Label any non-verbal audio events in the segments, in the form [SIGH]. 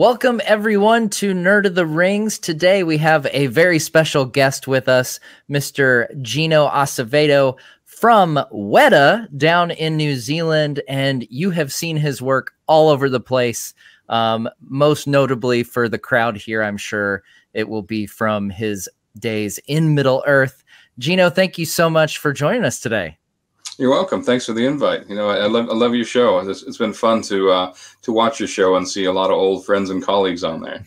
Welcome, everyone, to Nerd of the Rings. Today, we have a very special guest with us, Mr. Gino Acevedo from Weta down in New Zealand. And you have seen his work all over the place, um, most notably for the crowd here. I'm sure it will be from his days in Middle Earth. Gino, thank you so much for joining us today. You're welcome. Thanks for the invite. You know, I, I love I love your show. It's, it's been fun to uh, to watch your show and see a lot of old friends and colleagues on there.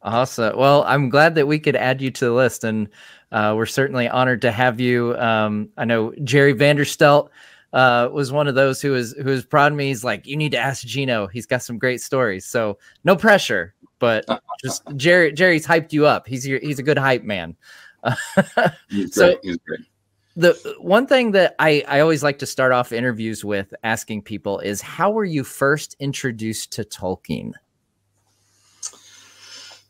Awesome. Well, I'm glad that we could add you to the list, and uh, we're certainly honored to have you. Um, I know Jerry Vanderstelt uh, was one of those who was who was proud of me. He's like, "You need to ask Gino. He's got some great stories." So no pressure, but [LAUGHS] just Jerry. Jerry's hyped you up. He's your, he's a good hype man. [LAUGHS] he's great. So, he's great the one thing that I, I always like to start off interviews with asking people is how were you first introduced to Tolkien?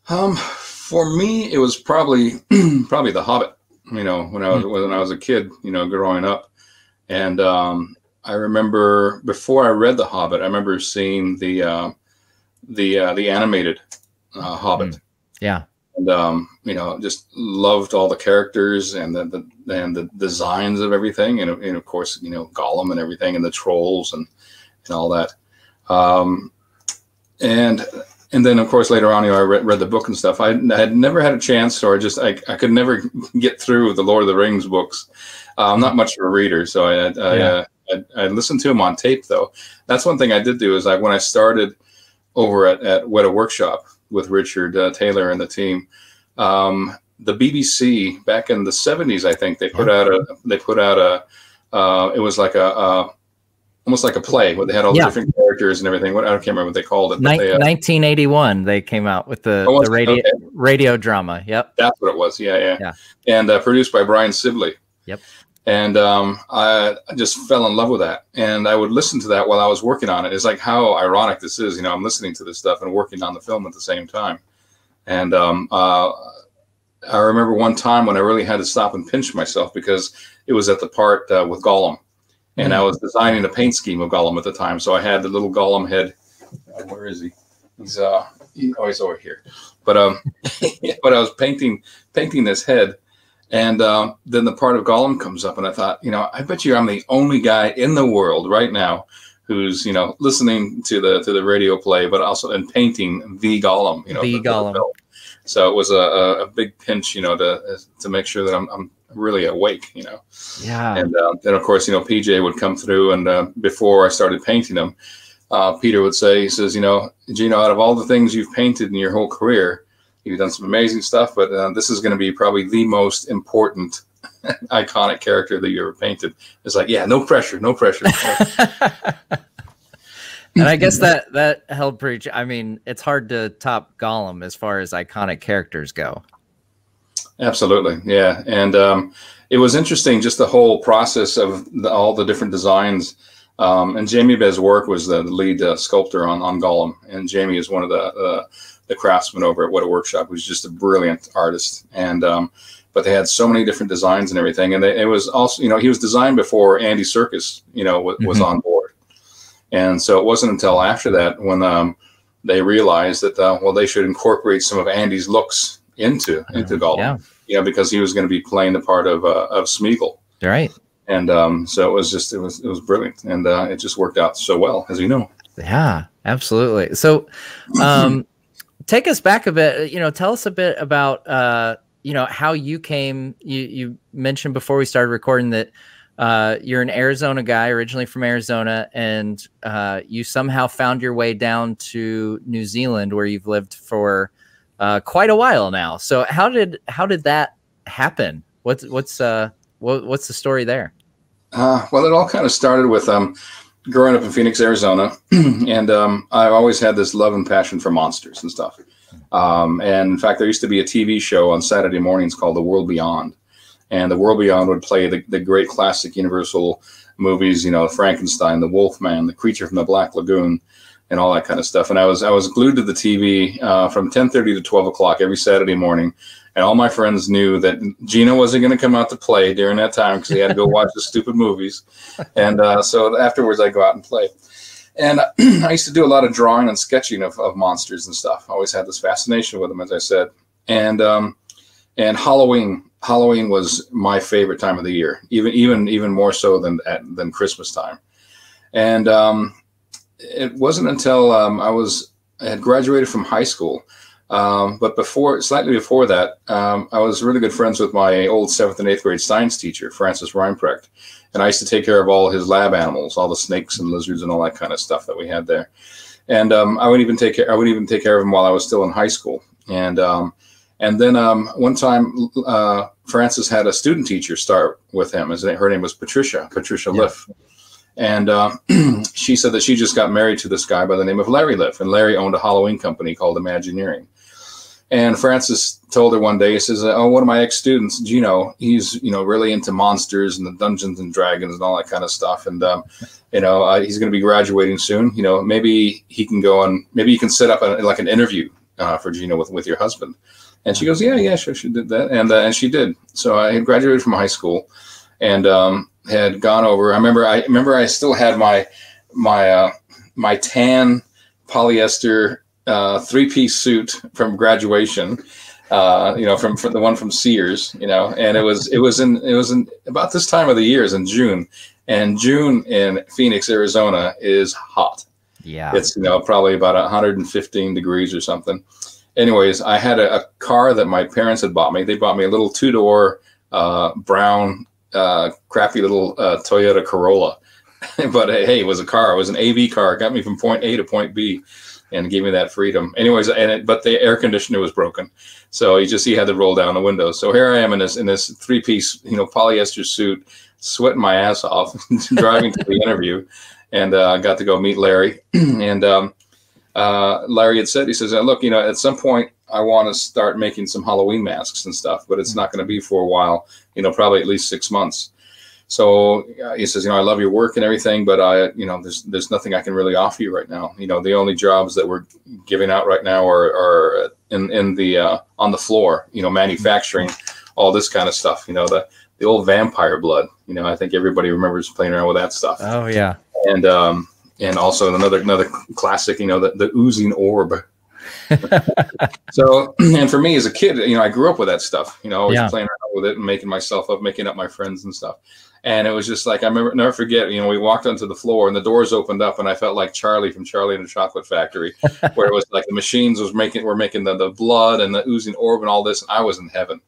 Um, for me, it was probably [CLEARS THROAT] probably The Hobbit. You know, when I was mm-hmm. when I was a kid, you know, growing up, and um, I remember before I read The Hobbit, I remember seeing the uh, the uh, the animated uh, Hobbit. Mm. Yeah and um, you know just loved all the characters and the, the and the designs of everything. And, and, of course you know Gollum and everything and the trolls and and all that. Um, and and then of course later on you know I read, read the book and stuff. I, I, had never had a chance or just I, I could never [LAUGHS] get through the Lord of the Rings books. Uh, I'm not much of a reader so I I, yeah. uh, I, I listened to them on tape though. That's one thing I did do is I when I started over at, at Weta Workshop with Richard uh, Taylor and the team. Um, the BBC back in the 70s, I think they put out a they put out a uh, it was like a uh, almost like a play where they had all the different characters and everything. What I can't remember what they called it. Nin- they, uh, 1981, they came out with the, oh, the radio okay. radio drama. Yep, that's what it was. Yeah, yeah, yeah. And uh, produced by Brian Sibley. Yep and um, I, I, just fell in love with that. And I would listen to that while I was working on it. It's like how ironic this is. You know, I'm listening to this stuff and working on the film at the same time. And um, uh, I remember one time when I really had to stop and pinch myself because it was at the part uh, with Gollum, and. I was designing a paint scheme of Gollum at the time. So I had the little Gollum head. Uh, where is he? He's uh, he, oh, he's over here. But um, [LAUGHS] but I was painting painting this head and um, then the part of Gollum comes up, and I thought, you know, I bet you I'm the only guy in the world right now who's, you know, listening to the to the radio play, but also and painting the Gollum, you know, the, the Gollum. The so it was a, a big pinch, you know, to to make sure that I'm, I'm really awake, you know. Yeah. And uh, then of course, you know, PJ would come through, and uh, before I started painting them, uh, Peter would say, he says, you know, Gino, out of all the things you've painted in your whole career, You've done some amazing stuff, but uh, this is going to be probably the most important, [LAUGHS] iconic character that you ever painted. It's like, yeah, no pressure, no pressure. [LAUGHS] and I guess that that held pretty. I mean, it's hard to top Gollum as far as iconic characters go. Absolutely, yeah, and um, it was interesting just the whole process of the, all the different designs. Um, and Jamie Beswarick was the, the lead uh, sculptor on on Gollum, and Jamie is one of the uh, the craftsman over at Weta Workshop, who's just a brilliant artist. And um, but they had so many different designs and everything, and they, it was also you know he was designed before Andy Serkis you know was mm-hmm. on board, and so it wasn't until after that when um, they realized that uh, well they should incorporate some of Andy's looks into into Gollum, yeah. you know because he was going to be playing the part of uh, of Smeagol. Right. And um, so it was just it was it was brilliant, and uh, it just worked out so well, as you know. Yeah, absolutely. So, um, take us back a bit. You know, tell us a bit about uh, you know how you came. You you mentioned before we started recording that uh, you're an Arizona guy, originally from Arizona, and uh, you somehow found your way down to New Zealand, where you've lived for uh, quite a while now. So how did how did that happen? What's what's uh what, what's the story there? Uh, well, it all kind of started with um, growing up in Phoenix, Arizona, [CLEARS THROAT] and um, I've always had this love and passion for monsters and stuff. Um, and in fact, there used to be a TV show on Saturday mornings called The World Beyond, and The World Beyond would play the, the great classic Universal movies, you know, Frankenstein, The Wolfman, The Creature from the Black Lagoon, and all that kind of stuff. And I was I was glued to the TV uh, from 10:30 to 12 o'clock every Saturday morning, and all my friends knew that Gino wasn't going to come out to play during that time because he had to go [LAUGHS] watch the stupid movies. And uh, so afterwards, I go out and play. And [CLEARS THROAT] I used to do a lot of drawing and sketching of, of monsters and stuff. I always had this fascination with them, as I said. And um, and Halloween Halloween was my favorite time of the year, even even even more so than than Christmas time. And um, it wasn't until um, I was I had graduated from high school, um, but before slightly before that, um, I was really good friends with my old seventh and eighth grade science teacher, Francis Reinprecht, and I used to take care of all his lab animals, all the snakes and lizards and all that kind of stuff that we had there. And um, I would even take care I would even take care of him while I was still in high school. And um, and then um, one time, uh, Francis had a student teacher start with him. Her name was Patricia, Patricia yeah. Liff. And uh, [CLEARS THROAT] she said that she just got married to this guy by the name of Larry Liff. And Larry owned a Halloween company called Imagineering. And Francis told her one day, he says, "Oh, one of my ex-students, Gino, he's you know really into monsters and the Dungeons and Dragons and all that kind of stuff, and um, you know uh, he's going to be graduating soon. You know, maybe he can go on, maybe you can set up a, like an interview uh, for Gino with with your husband." And she goes, yeah, yeah, sure, she did that, and uh, and she did. So I had graduated from high school, and um, had gone over. I remember, I remember, I still had my my uh, my tan polyester uh, three piece suit from graduation. Uh, you know, from, from the one from Sears, you know, and it was it was in it was in about this time of the year, is in June, and June in Phoenix, Arizona, is hot. Yeah, it's you know probably about 115 degrees or something anyways, I had a, a, car that my parents had bought me. They bought me a little two door uh, brown, uh, crappy little uh, Toyota Corolla. [LAUGHS] but hey, it was a car. It was an AV car. It got me from point A to point B and gave me that freedom. Anyways, and it, but the air conditioner was broken, so you just see had to roll down the window. So here I am in this in this three piece you know polyester suit, sweating my ass off, [LAUGHS] driving to the interview, and uh, got to go meet Larry. [CLEARS THROAT] and um, uh, Larry had said, he says, look, you know, at some point I want to start making some Halloween masks and stuff, but it's mm-hmm. not going to be for a while, you know, probably at least six months. So uh, he says, you know, I love your work and everything, but I, you know, there's there's nothing I can really offer you right now. You know, the only jobs that we're giving out right now are, are in in the uh, on the floor, you know, manufacturing all this kind of stuff. You know, the the old vampire blood. You know, I think everybody remembers playing around with that stuff. Oh yeah. And um, and also another another classic, you know, the, the oozing orb. [LAUGHS] so, and for me as a kid, you know, I grew up with that stuff, you know, always yeah. playing around with it and making myself up, making up my friends and stuff. And it was just like I remember, never forget. You know, we walked onto the floor and the doors opened up, and I felt like Charlie from Charlie and the Chocolate Factory, [LAUGHS] where it was like the machines was making were making the, the blood and the oozing orb and all this, and I was in heaven.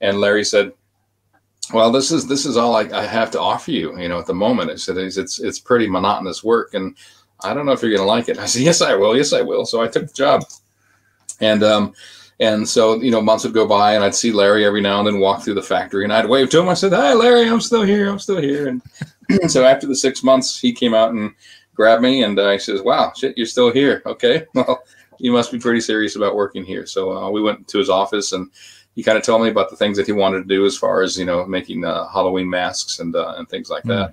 And Larry said, well, this is this is all I, I, have to offer you. You know, at the moment, I said it's it's pretty monotonous work, and I don't know if you're going to like it. I said, yes, I will. Yes, I will. So I took the job, and um, and so you know, months would go by, and I'd see Larry every now and then walk through the factory, and I'd wave to him. I said, "Hi, Larry, I'm still here. I'm still here." And [CLEARS THROAT] so after the six months, he came out and grabbed me, and uh, says, "Wow, shit, you're still here. Okay, [LAUGHS] well, you must be pretty serious about working here." So uh, we went to his office and he kind of told me about the things that he wanted to do as far as you know making uh, Halloween masks and uh, and things like mm. that.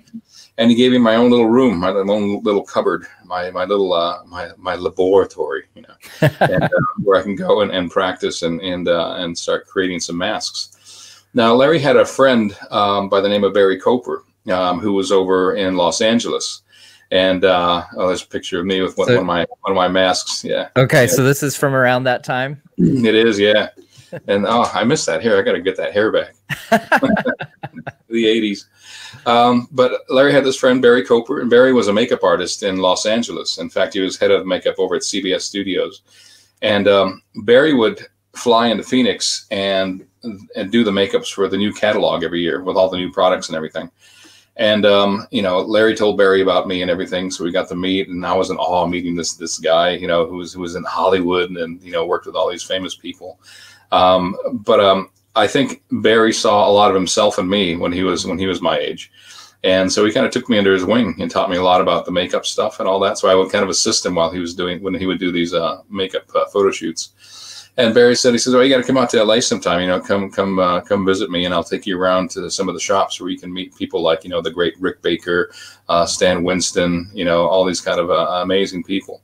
And he gave me my own little room, my own little cupboard, my my little uh, my my laboratory, you know, [LAUGHS] and, uh, where I can go and, and practice and and uh, and start creating some masks. Now, Larry had a friend um, by the name of Barry Coper um, who was over in Los Angeles and uh, oh, there's a picture of me with one, so, one, of my one of my masks. Yeah. Okay, yeah. so this is from around that time. It is, yeah and oh, I miss that hair. I got to get that hair back. [LAUGHS] the 80s. Um, but Larry had this friend, Barry Coper, and Barry was a makeup artist in Los Angeles. In fact, he was head of makeup over at CBS Studios. And um, Barry would fly into Phoenix and and do the makeups for the new catalog every year with all the new products and everything. And um, you know, Larry told Barry about me and everything, so we got to meet, and I was in awe meeting this this guy, you know, who was who was in Hollywood and you know worked with all these famous people. Um, but um, I think Barry saw a lot of himself in me when he was when he was my age. And so he kind of took me under his wing and taught me a lot about the makeup stuff and all that. So I would kind of assist him while he was doing when he would do these uh, makeup uh, photo shoots. And Barry said, he says, "Oh, you got to come out to LA sometime. You know, come come uh, come visit me, and I'll take you around to some of the shops where you can meet people like you know the great Rick Baker, uh, Stan Winston, you know, all these kind of uh, amazing people."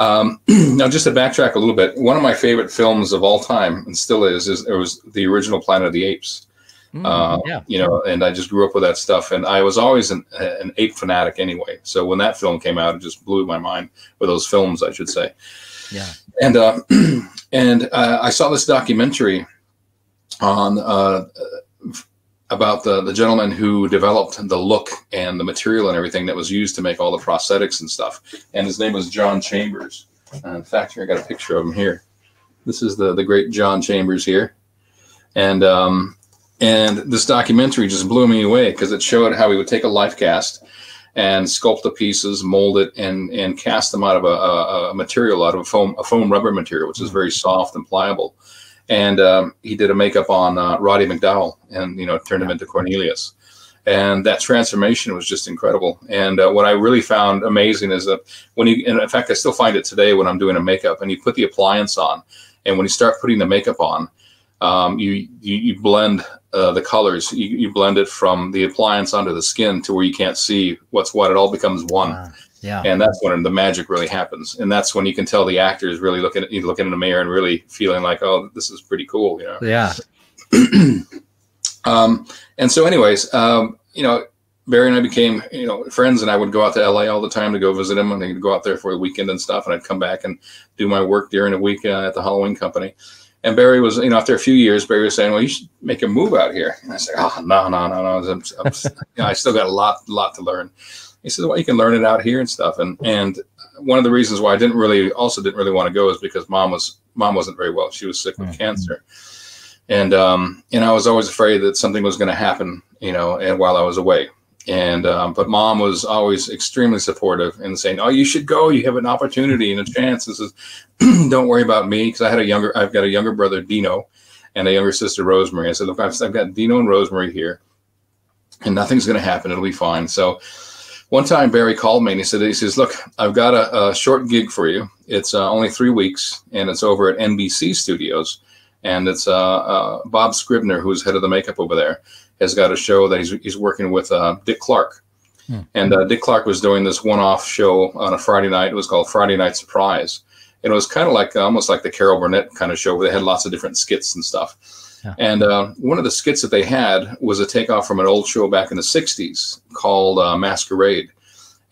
Um, [CLEARS THROAT] now, just to backtrack a little bit, one of my favorite films of all time, and still is, is it was the original Planet of the Apes. Mm, uh, yeah. You know, and I just grew up with that stuff, and I was always an, an ape fanatic anyway. So when that film came out, it just blew my mind. With those films, I should say. Yeah. And uh, [CLEARS THROAT] and uh, I saw this documentary on uh, about the the gentleman who developed the look and the material and everything that was used to make all the prosthetics and stuff. And his name was John Chambers. Uh, in fact, here I got a picture of him here. This is the the great John Chambers here, and um, and this documentary just blew me away because it showed how he would take a life cast and sculpt the pieces, mold it, and and cast them out of a, a, a material, out of a foam a foam rubber material, which is mm-hmm. very soft and pliable. And um, he did a makeup on uh, Roddy McDowall, and you know turned him into Cornelius. And that transformation was just incredible. And uh, what I really found amazing is that when you, and in fact, I still find it today when I'm doing a makeup, and you put the appliance on, and when you start putting the makeup on, um, you, you, you blend uh, the colors. You, you, blend it from the appliance onto the skin to where you can't see what's what. It all becomes one. Uh, yeah. And that's when the magic really happens. And that's when you can tell the actor is really looking at looking in the mirror and really feeling like, oh, this is pretty cool. You know. Yeah. [CLEARS THROAT] um, and so, anyways, um, you know, Barry and I became, you know, friends, and I would go out to LA all the time to go visit him, and I'd go out there for the weekend and stuff, and I'd come back and do my work during the week uh, at the Halloween company. And Barry was, you know, after a few years, Barry was saying, "Well, you should make a move out here." And I said, "Oh, no, no, no, no. I'm, I'm, [LAUGHS] you know, I still got a lot, lot to learn." He said, "Well, you can learn it out here and stuff." And and one of the reasons why I didn't really, also didn't really want to go is because mom was mom wasn't very well. She was sick with mm-hmm. cancer, and um, and I was always afraid that something was going to happen, you know, and while I was away. And um, but mom was always extremely supportive and saying, "Oh, you should go. You have an opportunity and a chance." And says, [CLEARS THROAT] "Don't worry about me," because I had a younger, I've got a younger brother, Dino, and a younger sister, Rosemary. I said, "Look, I've, I've got Dino and Rosemary here, and nothing's going to happen. It'll be fine." So one time Barry called me and he said, he says, look, I've got a, a short gig for you. It's uh, only three weeks and it's over at NBC Studios. And it's uh, uh, Bob Scribner, who's head of the makeup over there has got a show that he's, he's working with uh, Dick Clark. Hmm. And uh, Dick Clark was doing this one-off show on a Friday night. It was called Friday Night Surprise. And it was kind of like almost like the Carol Burnett kind of show where they had lots of different skits and stuff. Yeah. And uh, one of the skits that they had was a takeoff from an old show back in the 60s called uh, Masquerade.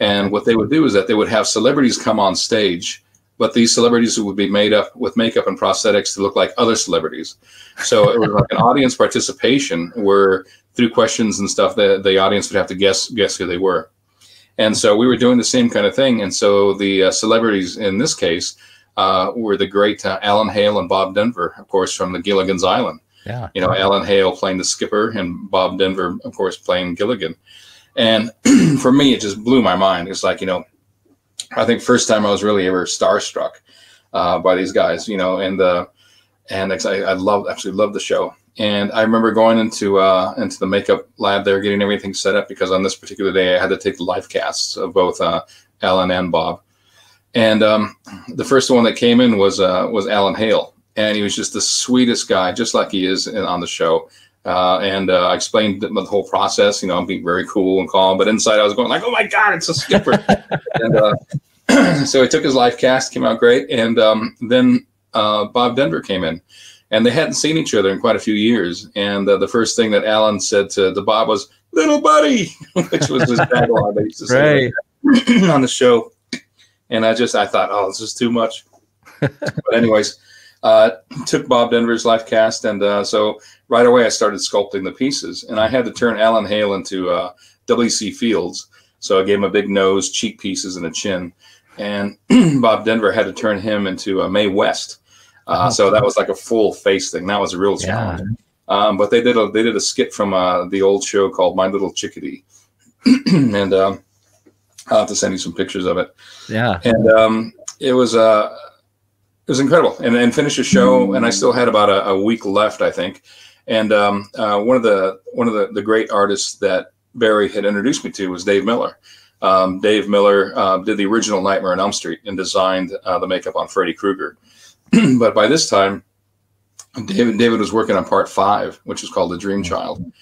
And what they would do is that they would have celebrities come on stage but these celebrities would be made up with makeup and prosthetics to look like other celebrities. So it was like an audience participation where through questions and stuff, the, the audience would have to guess guess who they were. And so we were doing the same kind of thing. And so the uh, celebrities in this case uh, were the great uh, Alan Hale and Bob Denver, of course, from the Gilligan's Island. Yeah. You know, Alan Hale playing the skipper and Bob Denver, of course, playing Gilligan. And [CLEARS THROAT] for me, it just blew my mind. It's like, you know, I think first time I was really ever starstruck uh, by these guys, you know, and and I, I love absolutely love the show. And I remember going into uh, into the makeup lab there, getting everything set up because on this particular day I had to take the life casts of both uh, Alan and Bob. And um, the first one that came in was uh, was Alan Hale, and he was just the sweetest guy, just like he is in, on the show. Uh, and uh, I explained the, the, whole process. You know, I'm being very cool and calm, but inside I was going like, "Oh my God, it's a skipper!" [LAUGHS] and uh, [CLEARS THROAT] so he took his life cast, came out great, and um, then uh, Bob Denver came in, and they hadn't seen each other in quite a few years. And uh, the first thing that Alan said to the Bob was "Little buddy," [LAUGHS] which was his tagline that he used to say right. [CLEARS THROAT] on the show. And I just I thought, oh, this is too much. [LAUGHS] but anyways, uh, took Bob Denver's life cast, and uh, so right away I started sculpting the pieces, and I had to turn Alan Hale into uh, W.C. Fields. So I gave him a big nose, cheek pieces, and a chin, and [CLEARS THROAT] Bob Denver had to turn him into uh, Mae West. Uh, oh, so that was like a full face thing. That was a real challenge. Yeah. Um, but they did a they did a skit from uh, the old show called My Little Chickadee, [CLEARS THROAT] and um, I'll have to send you some pictures of it. Yeah, and um, it was uh, it was incredible. And then finished the show, and I still had about a, a week left, I think. And um, uh, one of the one of the, the great artists that Barry had introduced me to was Dave Miller. Um, Dave Miller uh, did the original Nightmare on Elm Street and designed uh, the makeup on Freddy Krueger. [CLEARS THROAT] but by this time, David David was working on part five, which is called The Dream Child.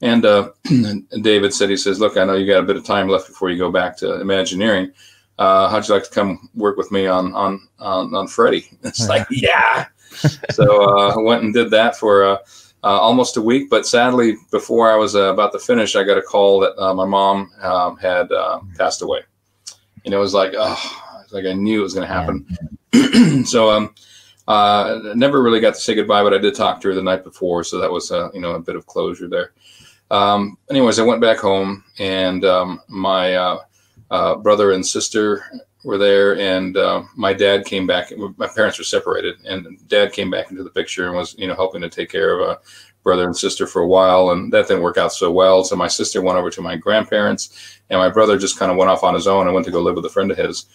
And, uh, [CLEARS THROAT] and David said, he says, look, I know you got a bit of time left before you go back to Imagineering uh, how'd you like to come work with me on on on, on Freddy? [LAUGHS] It's like, yeah. [LAUGHS] so uh, I went and did that for uh, uh, almost a week. But sadly, before I was uh, about to finish, I got a call that uh, my mom um, had uh, passed away. And it was like, oh, it's like I knew it was going to happen. [CLEARS THROAT] so, um, uh, never really got to say goodbye, but I did talk to her the night before, so that was uh, you know a bit of closure there. Um, anyways, I went back home, and um, my uh, brother and sister were there, and uh, my dad came back. My parents were separated, and dad came back into the picture and was you know helping to take care of a brother and sister for a while, and that didn't work out so well. So my sister went over to my grandparents, and my brother just kind of went off on his own and went to go live with a friend of his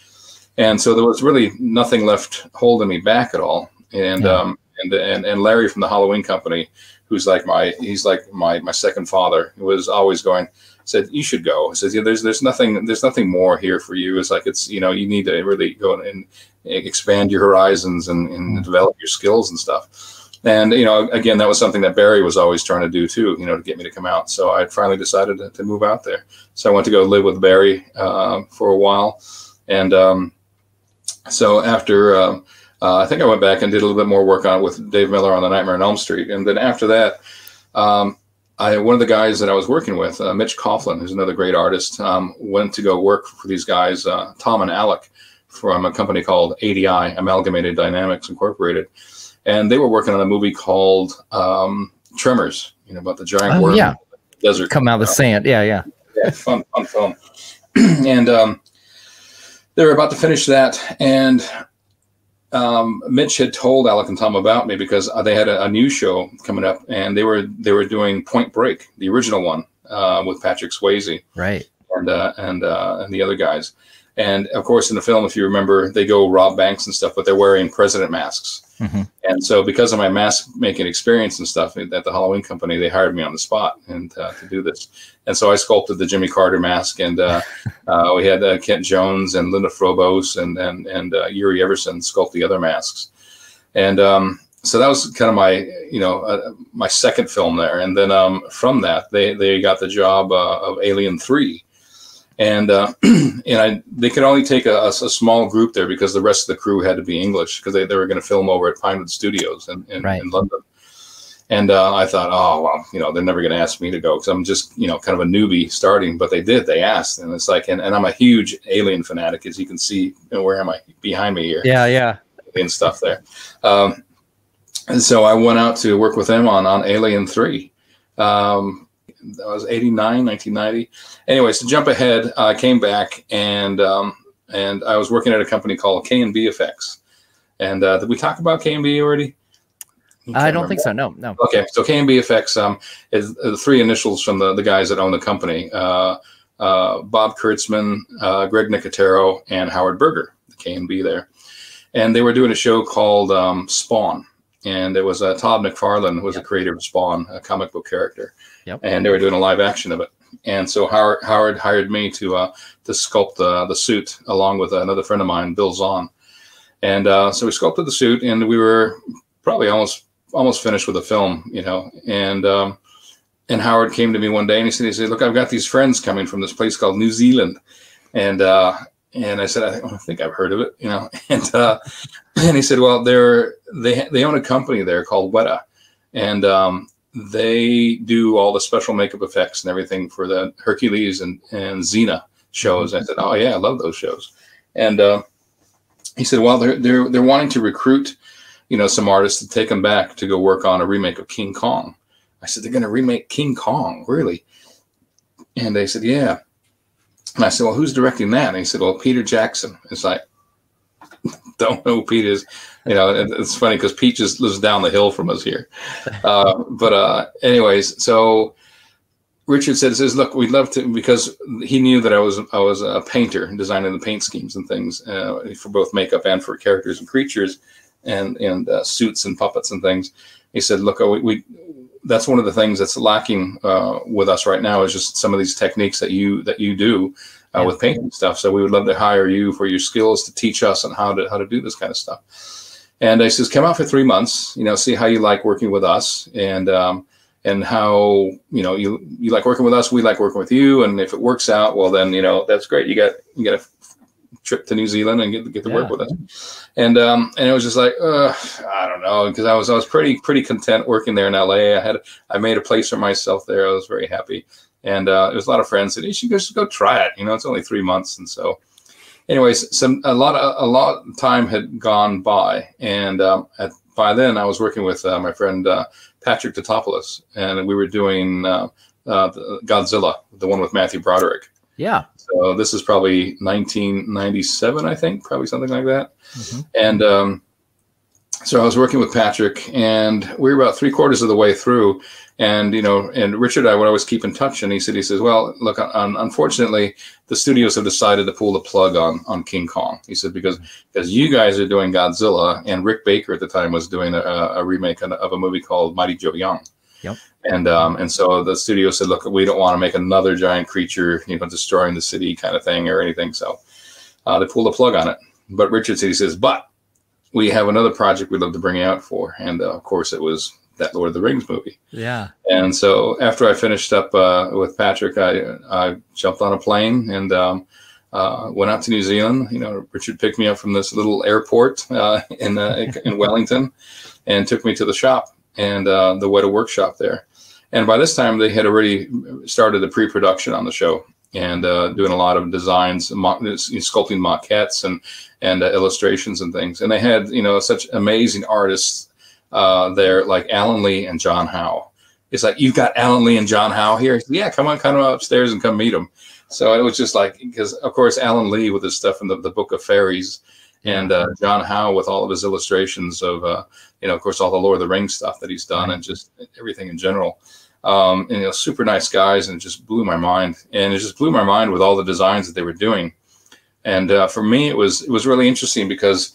and so there was really nothing left holding me back at all. And yeah. um, and and and Larry from the Halloween Company, who's like my he's like my my second father, was always going said you should go. He says yeah, there's there's nothing there's nothing more here for you. It's like it's you know you need to really go and expand your horizons and, and mm. develop your skills and stuff. And you know, again, that was something that Barry was always trying to do too. You know, to get me to come out. So I finally decided to, to move out there. So I went to go live with Barry uh, for a while, and um, so after um, uh, I think I went back and did a little bit more work on with Dave Miller on the Nightmare on Elm Street, and then after that, um, I one of the guys that I was working with, uh, Mitch Coughlin, who's another great artist, um, went to go work for these guys, uh, Tom and Alec, from a company called ADI, Amalgamated Dynamics Incorporated, and they were working on a movie called um, Tremors, you know, about the giant oh, worm yeah. desert. Come out of the sand, yeah, yeah, yeah, fun, fun film, [CLEARS THROAT] and um, they were about to finish that, and um, Mitch had told Alec and Tom about me because they had a, a new show coming up, and they were they were doing Point Break, the original one uh, with Patrick Swayze, right, and uh, and uh, and the other guys. And of course, in the film, if you remember, they go rob banks and stuff, but they're wearing president masks. Mm-hmm. And so, because of my mask making experience and stuff at the Halloween company, they hired me on the spot and uh, to do this. And so, I sculpted the Jimmy Carter mask, and uh, [LAUGHS] uh, we had uh, Kent Jones and Linda Frobos and and and uh, Yuri Everson sculpt the other masks. And um, so that was kind of my you know uh, my second film there. And then um, from that, they they got the job of Alien Three and uh, [CLEARS THROAT] and I they could only take a, a, small group there because the rest of the crew had to be English because they, they were going to film over at Pinewood Studios in, in, right. in London. And uh, I thought, oh well, you know, they're never going to ask me to go because I'm just you know kind of a newbie starting. But they did. They asked, and it's like, and, and I'm a huge Alien fanatic, as you can see. Know, where am I behind me here? Yeah, yeah, and stuff there. Um, and so I went out to work with them on on Alien Three. Um, that was 89, 1990. Anyways, to jump ahead, I came back and um, and I was working at a company called KNB Effects. And uh, did we talk about KNB already? I don't think so. No, no. Okay, so KNB Effects um, is the three initials from the, the guys that own the company: uh, uh, Bob Kurtzman, uh, Greg Nicotero, and Howard Berger. The KNB there, and they were doing a show called um, Spawn, and it was uh, Todd McFarlane was yep. the creator of Spawn, a comic book character, Yep. And they were doing a live action of it. And so Howard Howard hired me to uh, to sculpt the the suit along with another friend of mine, Bill Zahn. And uh, so we sculpted the suit, and we were probably almost almost finished with the film, you know. And um, and Howard came to me one day and he said, he said, look, I've got these friends coming from this place called New Zealand, and uh, and I said, I think, I think I've heard of it, you know. [LAUGHS] And uh, and he said, well, they're they they own a company there called Weta, and um, they do all the special makeup effects and everything for the Hercules and, and Xena shows. I said, oh yeah, I love those shows. And uh, he said, well, they're, they're, they're wanting to recruit, you know, some artists to take them back to go work on a remake of King Kong. I said, they're going to remake King Kong, really? And they said, yeah. And I said, well, who's directing that? And he said, well, Peter Jackson. It's like, [LAUGHS] don't know who Peter is. You know, it's funny because just lives down the hill from us here. Uh, but uh, anyways, so Richard said, "says Look, we'd love to because he knew that I was I was a painter, designing the paint schemes and things uh, for both makeup and for characters and creatures, and and uh, suits and puppets and things." He said, "Look, we, we that's one of the things that's lacking uh, with us right now is just some of these techniques that you that you do uh, yeah. with painting stuff. So we would love to hire you for your skills to teach us on how to how to do this kind of stuff. And I says, come out for three months, you know, see how you like working with us and um, and how you know you you like working with us, we like working with you, and if it works out, well then you know that's great. You got you got a trip to New Zealand and get to get to yeah. work with us. And um, and it was just like uh, I don't know because I was I was pretty pretty content working there in LA. I had I made a place for myself there. I was very happy, and uh, there was a lot of friends said you should just go try it. You know, it's only three months, and so. Anyways, some a lot of a lot of time had gone by, and um, at, by then I was working with uh, my friend uh, Patrick Tatopoulos, and we were doing uh, uh, Godzilla, the one with Matthew Broderick. Yeah. So this is probably 1997, I think, probably something like that. Mm-hmm. And um, so I was working with Patrick, and we were about three quarters of the way through. And you know, and Richard, I would always keep in touch. And he said, he says, well, look, unfortunately, the studios have decided to pull the plug on on King Kong. He said because because you guys are doing Godzilla, and Rick Baker at the time was doing a, a remake of a movie called Mighty Joe Young. Yep. And um, and so the studio said, look, we don't want to make another giant creature, you know, destroying the city kind of thing or anything. So uh, they pulled the plug on it. But Richard said, he says, but we have another project we'd love to bring out for, and uh, of course it was that Lord of the Rings movie. Yeah. And so after I finished up uh, with Patrick, I I jumped on a plane and. Um, uh, went out to New Zealand. You know, Richard picked me up from this little airport uh, [LAUGHS] in uh, in [LAUGHS] Wellington, and took me to the shop and uh, the Weta Workshop there. And by this time, they had already started the pre-production on the show and uh, doing a lot of designs, mo- sculpting maquettes and and uh, illustrations and things. And they had you know such amazing artists uh, there, like Alan Lee and John Howe. It's like you've got Alan Lee and John Howe here. Yeah, come on, come upstairs and come meet them. So it was just like because of course Alan Lee with his stuff in the, the Book of Fairies and uh, John Howe with all of his illustrations of, uh, you know, of course, all the Lord of the Rings stuff that he's done and just everything in general. Um, and, you know, super nice guys, and it just blew my mind. And it just blew my mind with all the designs that they were doing. And uh, for me, it was it was really interesting because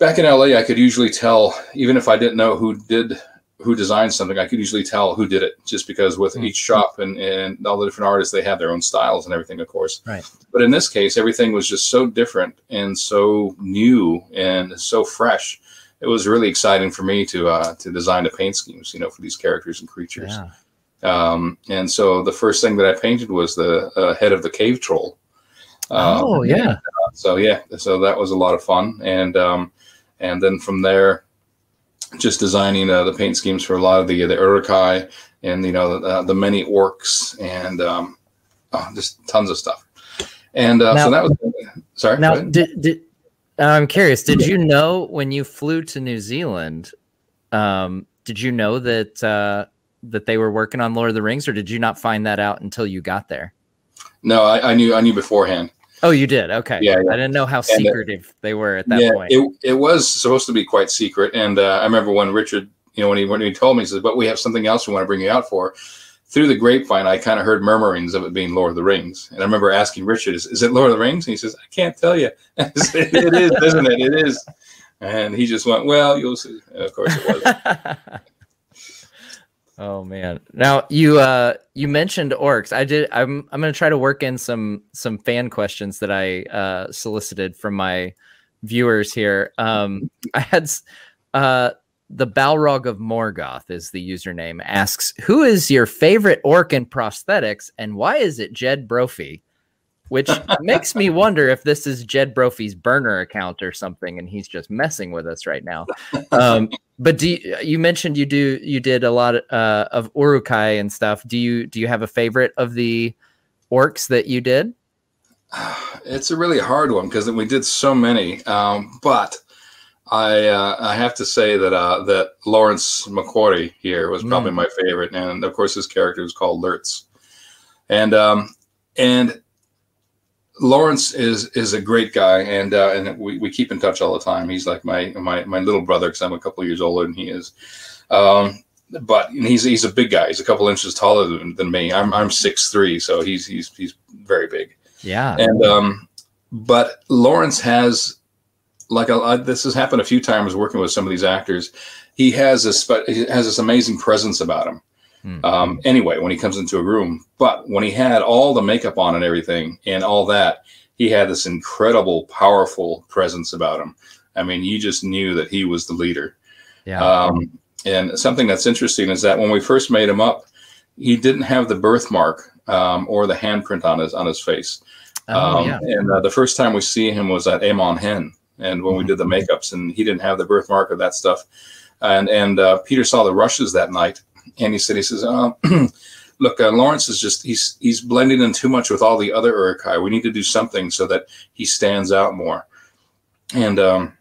back in LA, I could usually tell, even if I didn't know who did who designed something, I could usually tell who did it just because with mm-hmm. each shop and, and all the different artists, they have their own styles and everything, of course. Right. But in this case, everything was just so different and so new and so fresh. It was really exciting for me to uh, to design the paint schemes, you know, for these characters and creatures. Yeah. Um, and so the first thing that I painted was the uh, head of the cave troll. Um, oh yeah. And, uh, so yeah, so that was a lot of fun, and um, and then from there, just designing uh, the paint schemes for a lot of the the Uruk-hai and you know the, the many orcs and um, oh, just tons of stuff. And uh, now, so that was sorry. Now, did, did I'm curious? Did you know when you flew to New Zealand? Um, did you know that uh, that they were working on Lord of the Rings, or did you not find that out until you got there? No, I, I knew I knew beforehand. Oh, you did. Okay. Yeah, yeah. I didn't know how secretive it, they were at that yeah, point. It, it was supposed to be quite secret. And uh, I remember when Richard, you know, when he when he told me, he says, "But we have something else we want to bring you out for." Through the grapevine, I kind of heard murmurings of it being Lord of the Rings, and I remember asking Richard, "Is, is it Lord of the Rings?" And he says, "I can't tell you. [LAUGHS] it is, isn't it? It is." And he just went, "Well, you'll see." And of course, it was. [LAUGHS] Oh man. Now you uh you mentioned orcs. I did I'm I'm going to try to work in some some fan questions that I uh solicited from my viewers here. Um [LAUGHS] I had uh the Balrog of Morgoth is the username asks who is your favorite orc in prosthetics and why is it Jed Brophy? Which [LAUGHS] makes me wonder if this is Jed Brophy's burner account or something, and he's just messing with us right now. Um, but do you, you, mentioned you do you did a lot uh, of Uruk-hai and stuff. Do you do you have a favorite of the orcs that you did? [SIGHS] It's a really hard one because we did so many, um, but. I uh, I have to say that uh, that Lawrence Makoare here was probably mm. my favorite, and of course his character is called Lurtz, and um, and Lawrence is is a great guy, and uh, and we, we keep in touch all the time. He's like my my my little brother because I'm a couple years older than he is. Um, but he's he's a big guy. He's a couple inches taller than, than me. I'm I'm six three, so he's he's he's very big. Yeah. And um, but Lawrence has like a, this has happened a few times working with some of these actors. He has a he has this amazing presence about him. Hmm. Um, anyway, when he comes into a room, but when he had all the makeup on and everything and all that, he had this incredible, powerful presence about him. I mean, you just knew that he was the leader. Yeah. Um, and something that's interesting is that when we first made him up, he didn't have the birthmark um, or the handprint on his on his face. Oh, um, yeah. And uh, the first time we see him was at Amon Hen, and when we did the makeups, and he didn't have the birthmark or that stuff. And and uh, Peter saw the rushes that night, and he said, he says, uh, [CLEARS THROAT] "Look, uh, Lawrence is just he's he's blending in too much with all the other Uruk-hai. We need to do something so that he stands out more." And um,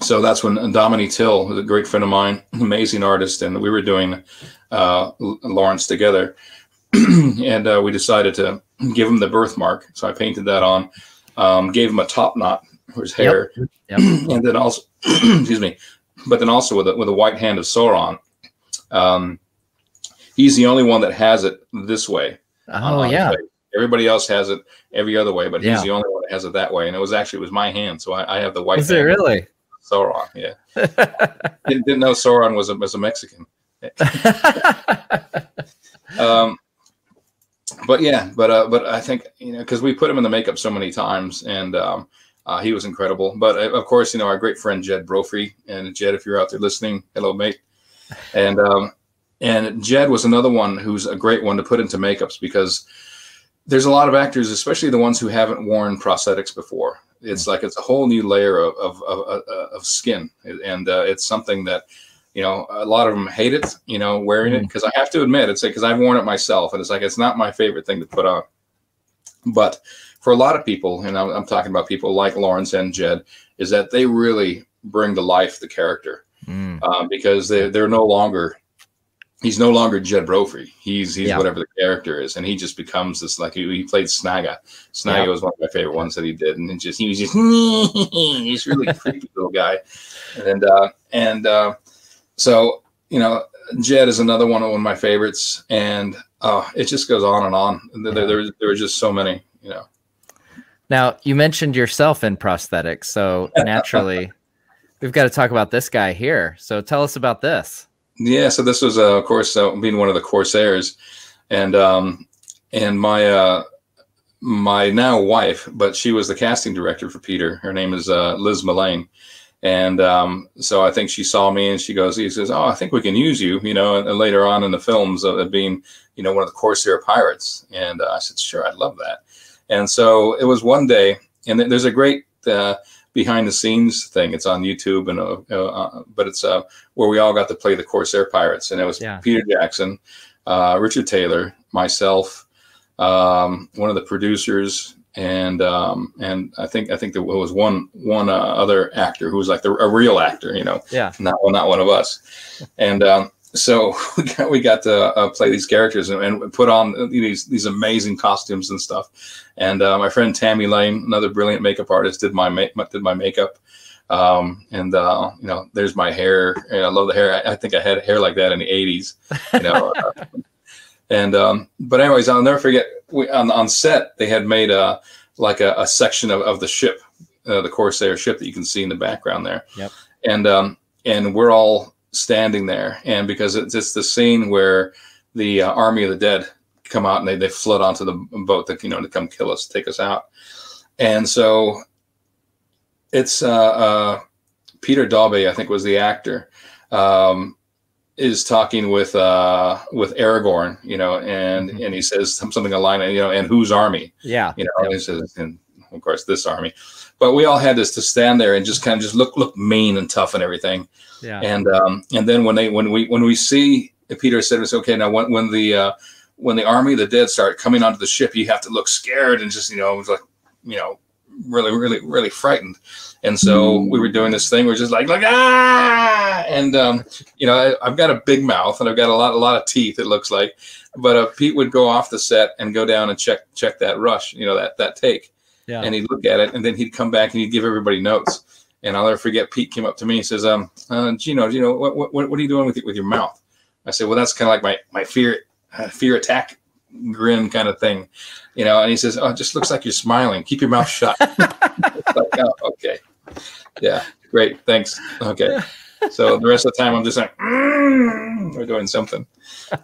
so that's when Dominie Till, a great friend of mine, amazing artist, and we were doing uh, Lawrence together, [CLEARS THROAT] and uh, we decided to give him the birthmark. So I painted that on, um, gave him a top knot for his hair, yep. Yep. [CLEARS THROAT] and then also, excuse me, but then also with a, with a white hand of Sauron. Um, he's the only one that has it this way. Oh yeah. Everybody else has it every other way, but yeah. he's the only one that has it that way. And it was actually it was my hand, so I, I have the white. Is it really? Sauron, yeah. [LAUGHS] didn't, didn't, know Sauron was a, was a Mexican. [LAUGHS] um, but yeah, but uh, but I think you know because we put him in the makeup so many times, and um, uh, he was incredible. But uh, of course, you know our great friend Jed Brophy, and Jed, if you're out there listening, hello, mate. And um, and Jed was another one who's a great one to put into makeups because there's a lot of actors, especially the ones who haven't worn prosthetics before. It's like it's a whole new layer of of, of, of skin, and uh, it's something that you know a lot of them hate it. You know, wearing it because mm. I have to admit it's because I've worn it myself, and it's like it's not my favorite thing to put on. But for a lot of people, and I'm, I'm talking about people like Lawrence and Jed, is that they really bring to life the character mm. um, because they they're no longer he's no longer Jed Brophy. He's he's yeah. whatever the character is, and he just becomes this like he, he played Snaga. Snaga yeah. was one of my favorite ones that he did, and just he was just [LAUGHS] he's really [LAUGHS] creepy little guy, and uh, and uh, so you know Jed is another one of one of my favorites, and uh, it just goes on and on. There, yeah. there, there were just so many, you know. Now you mentioned yourself in prosthetics, so [LAUGHS] naturally. We've got to talk about this guy here. So tell us about this. Yeah, so this was, uh, of course, uh, being one of the Corsairs, and um, and my uh, my now wife, but she was the casting director for Peter. Her name is uh, Liz Mullane, and um, so I think she saw me and she goes, he says, "Oh, I think we can use you," you know. And, and later on in the films of being, you know, one of the Corsair pirates, and uh, I said, "Sure, I'd love that." And so it was one day, and there's a great uh, behind the scenes thing. It's on YouTube, and uh, uh, but it's uh, where we all got to play the Corsair Pirates, and it was yeah. Peter Jackson, uh, Richard Taylor, myself, um, one of the producers, and um, and I think I think there was one one uh, other actor who was like the, a real actor, you know, yeah, not well, not one of us, and. Um, so [LAUGHS] we got, we got to uh, play these characters and, and, put on these these amazing costumes and stuff. And uh, my friend Tami Lane, another brilliant makeup artist, did my make did my makeup. Um, and uh, you know, there's my hair. And I love the hair. I, I, think I had hair like that in the '80s. You know. Uh, [LAUGHS] and um, but anyways, I'll never forget. We, on on set, they had made a like a, a section of, of the ship, uh, the Corsair ship that you can see in the background there. Yep. And um, and we're all standing there, and because it's, it's the scene where the uh, army of the dead come out and they, they flood onto the boat that you know to come kill us, take us out, and so it's uh, uh, Peter Daube, I think was the actor, um, is talking with uh, with Aragorn, you know, and mm-hmm. and he says something along, you know, and whose army, yeah, you know, yep. and he says, and of course this army, but we all had this to stand there and just kind of just look look mean and tough and everything. Yeah. And um, and then when they when we when we see Peter said it's okay now when when the uh, when the army of the dead start coming onto the ship, you have to look scared and just you know like you know really really really frightened. And so we were doing this thing. We're just like like ah, and um, you know I, have got a big mouth and I've got a lot a lot of teeth. It looks like, but uh, Pete would go off the set and go down and check check that rush, you know that that take yeah. And he'd look at it and then he'd come back and he'd give everybody notes. And I'll never forget Pete came up to me and says, um, uh, Gino, Gino, what, what, what are you doing with, with your mouth? I said, well, that's kind of like my, my fear, uh, fear attack grin kind of thing, you know? And he says, oh, it just looks like you're smiling. Keep your mouth shut. [LAUGHS] like, oh, okay. Yeah. Great. Thanks. Okay. [LAUGHS] So the rest of the time I'm just like, mm, we're doing something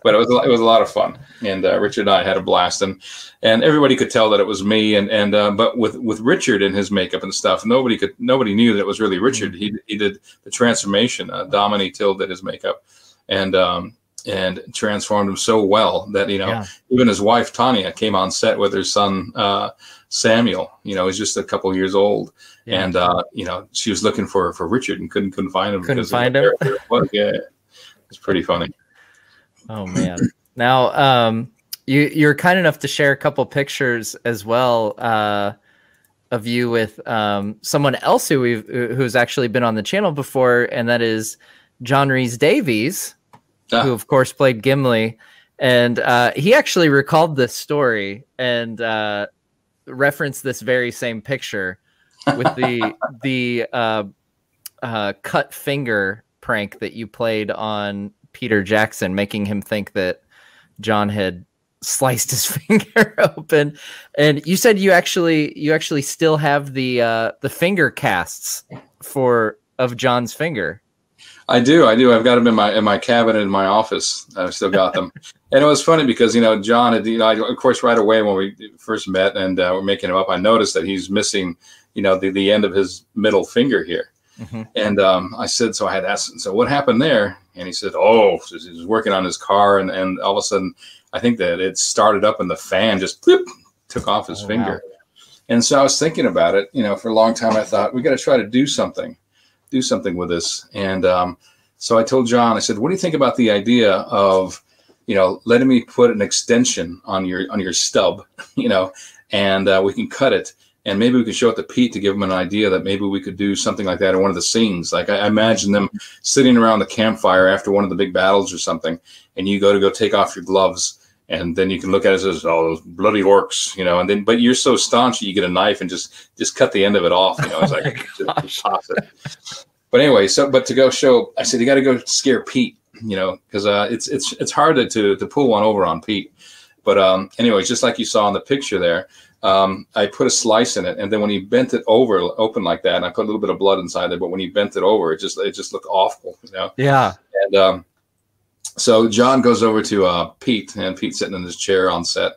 but it was it was a lot of fun, and uh, Richard and I had a blast, and and everybody could tell that it was me, and and uh, but with with Richard and his makeup and stuff, nobody could nobody knew that it was really Richard. Mm-hmm. He he did the transformation. Uh, Dominie Till did his makeup, and um, and transformed him so well that you know yeah. even his wife Tania came on set with her son uh, Samuel. You know, he's just a couple years old, yeah. and uh, you know she was looking for for Richard and couldn't couldn't find him. Couldn't find him. yeah, it's pretty funny. Oh man! now, um, you you're kind enough to share a couple pictures as well. Uh, of you with um, someone else who we've who's actually been on the channel before, and that is John Rhys-Davies, ah. who of course played Gimli, and uh, he actually recalled this story and uh, referenced this very same picture with the [LAUGHS] the uh, uh, cut finger prank that you played on Peter Jackson, making him think that John had sliced his [LAUGHS] finger [LAUGHS] open. And you said you actually you actually still have the uh, the finger casts for of John's finger. I do, I do. I've got them in my in my cabinet in my office. I've still got them, [LAUGHS] and it was funny because you know John had, you know, I, of course, right away when we first met and uh, we're making him up, I noticed that he's missing, you know, the, the end of his middle finger here, mm-hmm. and um, I said, so I had asked, so what happened there? And he said, oh, he was working on his car, and and all of a sudden, I think that it started up and the fan just bloop, took off his oh, finger, wow. and so I was thinking about it, you know, for a long time. I thought we got to try to do something do something with this. And um, so I told John, I said, what do you think about the idea of, you know, letting me put an extension on your on your stub, [LAUGHS] you know, and uh, we can cut it. And maybe we can show it to Pete to give him an idea that maybe we could do something like that in one of the scenes. Like I, I imagine them sitting around the campfire after one of the big battles or something, and you go to go take off your gloves, and then you can look at it as oh those bloody orcs, you know, and then but you're so staunch you get a knife and just just cut the end of it off, you know. It's [LAUGHS] like But anyway, so but to go show, I said you got to go scare Pete, you know, because uh, it's it's it's hard to to pull one over on Pete. But um, anyway, just like you saw in the picture there, um, I put a slice in it, and then when he bent it over, open like that, and I put a little bit of blood inside there. But when he bent it over, it just it just looked awful, you know. Yeah. And um, so John goes over to uh, Pete, and Pete's sitting in his chair on set,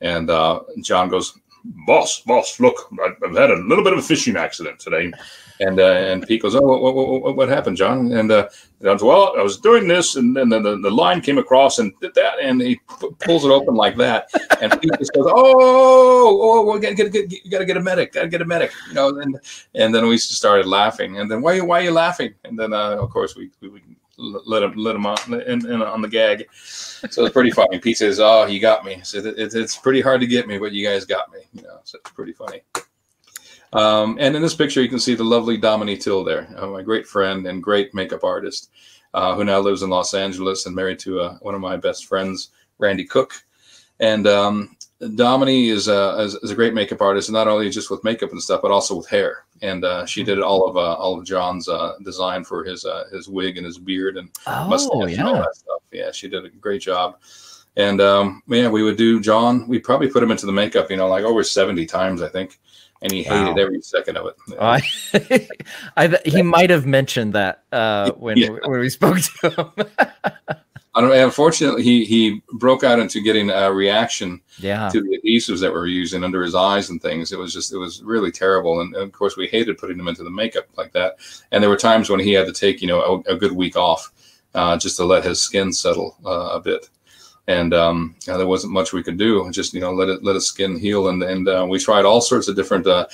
and uh, John goes, "Boss, boss, look, I've had a little bit of a fishing accident today." And uh, and Pete goes, "Oh, what, what, what, what happened, John?" And uh, John's, "Well, I was doing this, and then the, the, the, line came across and did that, and he pulls it open like that, and Pete just goes, "Oh, oh, you got to get a medic, got to get a medic," you know. And and then we started laughing, and then why why are you laughing? And then uh, of course we, we, we let him let him on in, in, on the gag. So it's pretty funny. Pete says, "Oh, you got me." So it, it, it's pretty hard to get me, but you guys got me. You know, so it's pretty funny. Um, and in this picture, you can see the lovely Dominie Till there, uh, my great friend and great makeup artist, uh, who now lives in Los Angeles and married to uh, one of my best friends, Randy Cook. And um, Dominie is, uh, is, is, a great makeup artist, not only just with makeup and stuff, but also with hair. And uh, she did all of uh, all of John's uh, design for his uh, his wig and his beard and oh, mustache yeah. and all that stuff. Yeah, she did a great job. And um, yeah, we would do John. We probably put him into the makeup, you know, like over seventy times, I think. And he hated wow. every second of it. I, [LAUGHS] I, he might have mentioned that uh, when yeah. when we spoke to him. [LAUGHS] unfortunately, he he broke out into getting a reaction yeah. to the adhesives that we were using under his eyes and things. It was just it was really terrible, and, of course we hated putting him into the makeup like that. And there were times when he had to take you know a, a good week off uh, just to let his skin settle uh, a bit. And um, know, there wasn't much we could do. Just you know, let it let his skin heal, and and uh, we tried all sorts of different uh,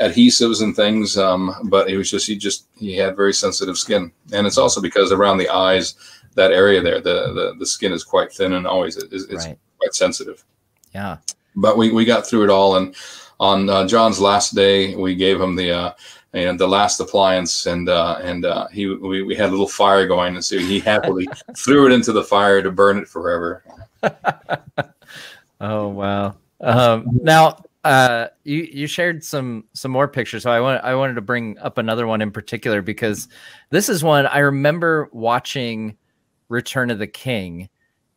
adhesives and things. Um, but he was just he just he had very sensitive skin, and it's also because around the eyes that area there, the the, the skin is quite thin and always it's, it's right. quite sensitive. Yeah. But we, we got through it all, and on uh, John's last day, we gave him the uh, and the last appliance, and uh, and uh, he we, we had a little fire going, and so he [LAUGHS] happily threw it into the fire to burn it forever. [LAUGHS] oh wow! Um, now uh, you you shared some some more pictures, so I want I wanted to bring up another one in particular because this is one I remember watching Return of the King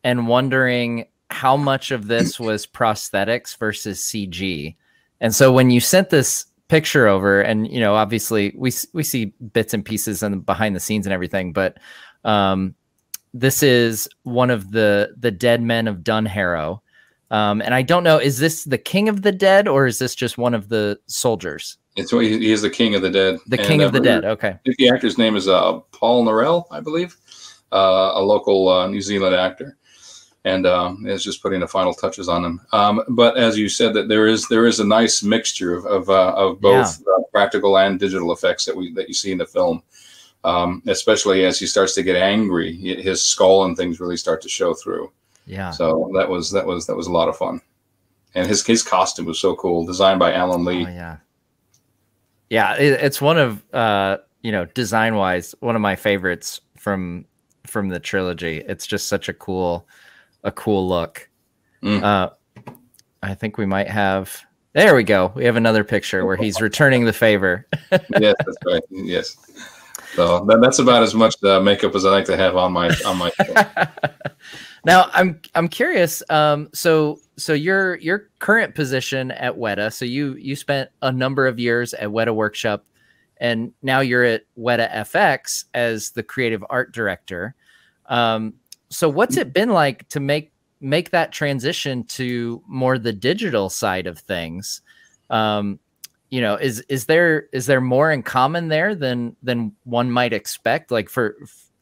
and wondering how much of this [COUGHS] was prosthetics versus CG. And so when you sent this picture over, and you know, obviously we we see bits and pieces and behind the scenes and everything, but um, this is one of the the dead men of Dunharrow. Um, and I don't know, is this the king of the dead or is this just one of the soldiers? It's he is the king of the dead. The king of uh, the dead. Okay. The actor's name is uh, Paul Norell, I believe. Uh, a local uh, New Zealand actor, and um, is just putting the final touches on them. Um, but as you said, that there is there is a nice mixture of of, uh, of both yeah. Uh, practical and digital effects that we that you see in the film. Um, especially as he starts to get angry, his skull and things really start to show through. Yeah. So that was that was that was a lot of fun, and his his costume was so cool, designed by Alan Lee. Oh, yeah. Yeah, it, it's one of uh, you know design wise one of my favorites from from the trilogy. It's just such a cool a cool look. Mm. Uh, I think we might have. There we go. We have another picture where he's returning the favor. [LAUGHS] yes, that's right. Yes. So that, that's about as much uh, makeup as I like to have on my on my. [LAUGHS] now I'm I'm curious. Um, so so your your current position at Weta. So you you spent a number of years at Weta Workshop, and now you're at Weta FX as the creative art director. Um, so what's it been like to make make that transition to more the digital side of things? Um, you know, is is there is there more in common there than than one might expect? Like for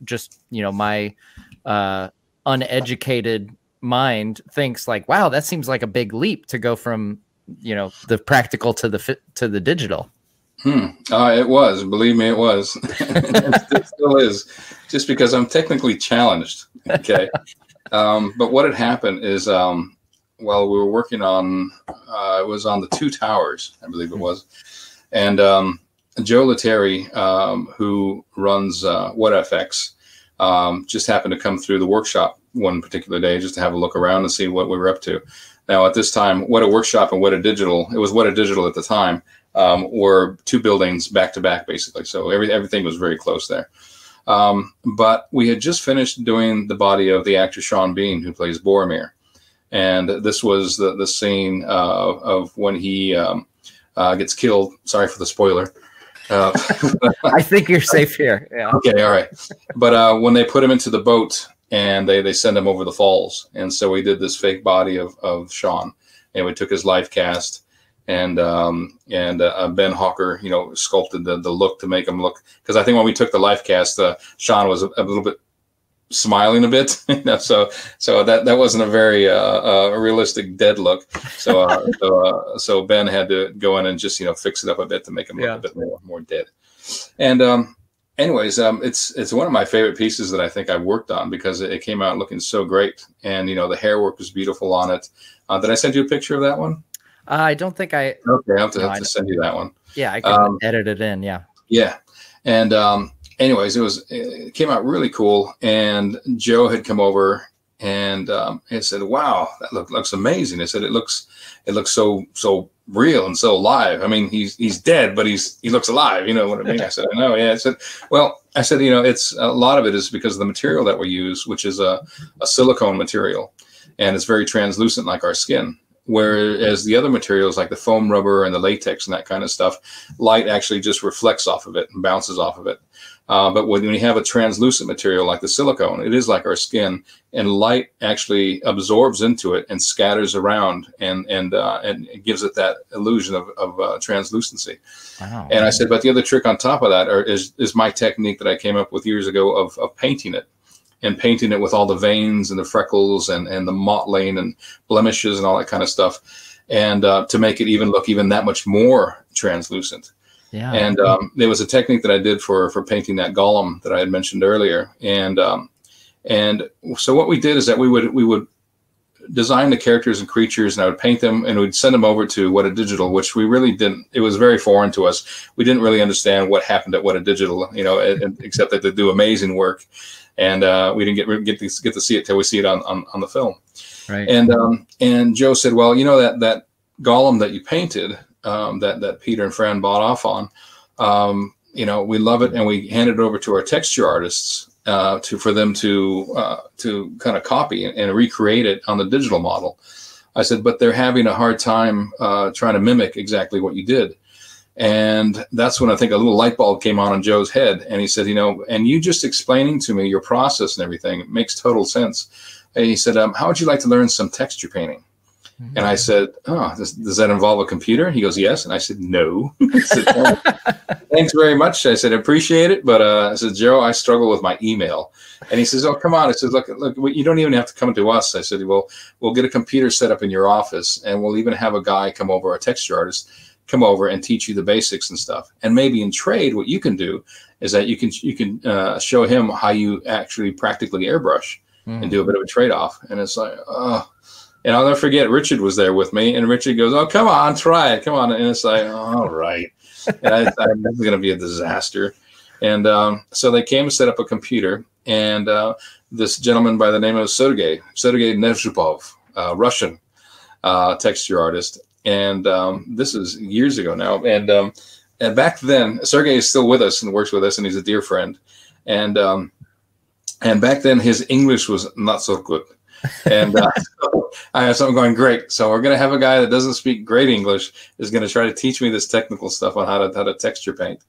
just you know my uh, uneducated mind thinks like, wow, that seems like a big leap to go from you know the practical to the to the digital. Hmm. Uh, it was. Believe me, it was. [LAUGHS] it still is. Just because I'm technically challenged. Okay. [LAUGHS] um, but what had happened is, um, while we were working on, uh, it was on the two towers, I believe it was, and um, Joe Letteri, um, who runs uh, Weta FX, um, just happened to come through the workshop one particular day just to have a look around and see what we were up to. Now, at this time, Weta Workshop and Weta Digital, it was Weta Digital at the time, um, were two buildings back to back, basically. So every, everything was very close there. Um, but we had just finished doing the body of the actor Sean Bean, who plays Boromir. And this was the, the scene uh, of when he um, uh, gets killed. Sorry for the spoiler. Uh, [LAUGHS] I think you're safe here. Yeah. Okay. All right. But uh, when they put him into the boat and they, they send him over the falls. And so we did this fake body of, of Sean and we took his life cast and um, and uh, Ben Hawker, you know, sculpted the, the look to make him look because I think when we took the life cast, uh, Sean was a, a, little bit smiling a bit, [LAUGHS] so so that that wasn't a very uh, uh realistic dead look. So uh, [LAUGHS] so, uh, so Ben had to go in and just you know fix it up a bit to make him look yeah. a bit more more dead. And um, anyways, um, it's it's one of my favorite pieces that I think I've worked on because it, it came out looking so great, and you know the hair work was beautiful on it. did I send you a picture of that one? Uh, I don't think I. Okay, I have to, no, have to send you that one. Yeah, I can um, edit it in. Yeah. Yeah, and um, anyways, it was it came out really cool, and Joe had come over and um, he said, "Wow, that look, looks amazing." I said, "It looks it looks so so real and so alive. I mean, he's he's dead, but he's he looks alive. You know what I mean?" I said, "I know." Yeah. I said, "Well." I said, you know, it's a lot of it is because of the material that we use, which is a, a silicone material, and it's very translucent like our skin. Whereas the other materials like the foam rubber and the latex and that kind of stuff, light actually just reflects off of it and bounces off of it. Uh, but when we have a translucent material like the silicone, it is like our skin, and light actually absorbs into it and scatters around, and and uh, and gives it that illusion of, of uh, translucency. Wow. And I said, but the other trick on top of that are, is is my technique that I came up with years ago of of painting it and painting it with all the veins and the freckles and, and the mottling and blemishes and all that kind of stuff. And uh, to make it even look even that much more translucent. Yeah. And um, there was a technique that I did for, for painting that Gollum that I had mentioned earlier. And, um, and so what we did is that we would, we would design the characters and creatures and I would paint them and we'd send them over to Weta Digital, which we really didn't, it was very foreign to us. We didn't really understand what happened at Weta Digital, you know, except that they do amazing work and uh, we didn't get get to, get to see it till we see it on on, on the film. Right. And um, and Joe said, well, you know that that Gollum that you painted, um, that that Peter and Fran bought off on, um, you know, we love it, and we handed it over to our texture artists uh, to for them to uh, to kind of copy and, and, recreate it on the digital model. I said, but they're having a hard time uh, trying to mimic exactly what you did. And that's when I think a little light bulb came on in Joe's head. And he said, you know, and you just explaining to me your process and everything it makes total sense. And he said, um, how would you like to learn some texture painting? And I said, "Oh, does, does, that involve a computer?" He goes, "Yes." And I said, "No." [LAUGHS] I said, oh, Thanks very much. I said, "Appreciate it," but uh, I said, "Joe, I struggle with my email." And he says, "Oh, come on." I said, "Look, look, you don't even have to come to us." I said, "Well, we'll get a computer set up in your office, and we'll even have a guy come over, a texture artist, come over and teach you the basics and stuff. And maybe in trade, what you can do is that you can you can uh, show him how you actually practically airbrush mm. and do a bit of a trade off." And it's like, oh and I'll never forget, Richard was there with me, and Richard goes, "Oh, come on, try it, come on." And it's like, "All right," and I, I this is going to be a disaster. And um, so they came and set up a computer, and uh, this gentleman by the name of Sergey Sergey Nevshupov, uh, Russian uh, texture artist, and um, this is years ago now. And um, and back then, Sergey is still with us and works with us, and he's a dear friend. And um, and back then, his English was not so good and uh, [LAUGHS] I have something going great. So we're going to have a guy that doesn't speak great English is going to try to teach me this technical stuff on how to how to texture paint.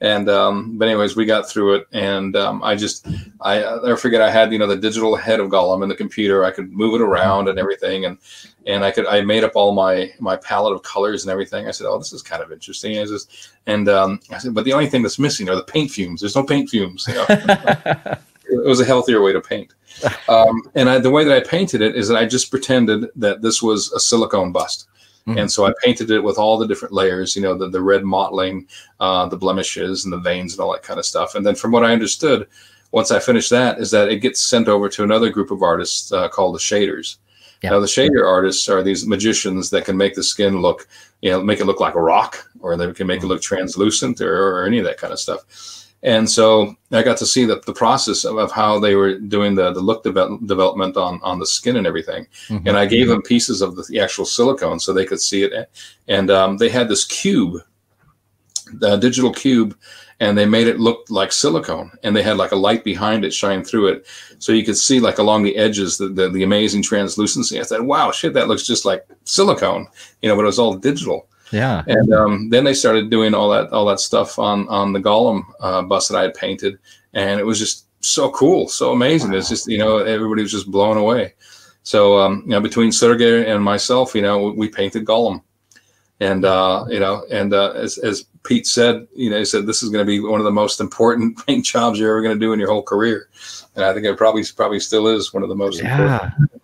And um, but anyways, we got through it, and um, I just I never forget I had you know the digital head of Gollum in the computer. I could move it around and everything, and and I could I made up all my my palette of colors and everything. I said, oh, this is kind of interesting. I just and um, I said, but the only thing that's missing are the paint fumes. There's no paint fumes. You know? [LAUGHS] it was a healthier way to paint. [LAUGHS] Um, and I, the way that I painted it is that I just pretended that this was a silicone bust. Mm-hmm. And so I painted it with all the different layers, you know, the, the red mottling, uh, the blemishes and the veins and all that kind of stuff. And then from what I understood, once I finished that, is that it gets sent over to another group of artists uh, called the shaders. Yeah. Now, the shader artists are these magicians that can make the skin look, you know, make it look like a rock, or they can make it look translucent, or, or any of that kind of stuff. And so I got to see the, the process of, of how they were doing the, the look de- development on, on the skin and everything. Mm-hmm. And I gave them pieces of the, the, actual silicone so they could see it. And um, they had this cube, the digital cube, and they made it look like silicone. And they had like a light behind it shine through it. So you could see like along the edges, the, the, the amazing translucency. I said, wow, shit, that looks just like silicone, you know, but it was all digital. Yeah. And um, then they started doing all that all that stuff on on the Gollum uh, bus that I had painted, and it was just so cool, so amazing. Wow. It's just you know everybody was just blown away. So um, you know between Sergey and myself, you know we, painted Gollum, and uh, you know and uh, as as Pete said, you know he said this is going to be one of the most important [LAUGHS] paint jobs you're ever going to do in your whole career, and I think it probably probably still is one of the most yeah. important.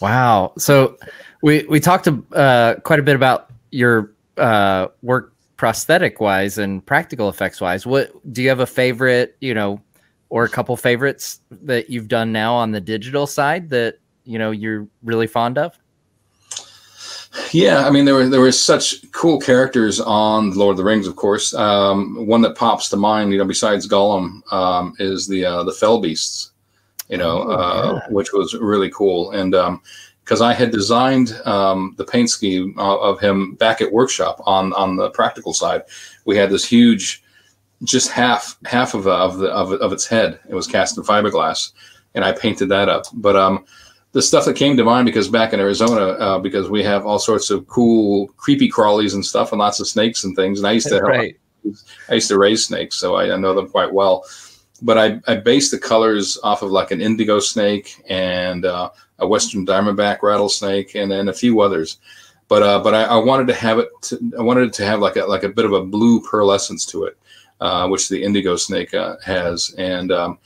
Wow. So we we talked uh, quite a bit about your uh, work prosthetic wise and practical effects wise, what do you have a favorite, you know, or a couple favorites that you've done now on the digital side that you know you're really fond of? Yeah, I mean there were there were such cool characters on Lord of the Rings, of course. Um, one that pops to mind, you know, besides Gollum, um, is the uh, the Fell Beasts, you know, oh, uh, which was really cool. And um, because I had designed um, the paint scheme of, of him back at workshop on on the practical side. We had this huge, just half half of of the of, of its head. It was cast in fiberglass, and I painted that up. But um, the stuff that came to mind because back in Arizona, uh, because we have all sorts of cool creepy crawlies and stuff, and lots of snakes and things. And I used to right. I used to raise snakes, so I, I know them quite well but I, I based the colors off of like an indigo snake and uh, a western diamondback rattlesnake, and then a few others. But uh, but I, I, wanted to have it. To, I wanted it to have like a like a bit of a blue pearlescence to it, uh, which the indigo snake uh, has, and um,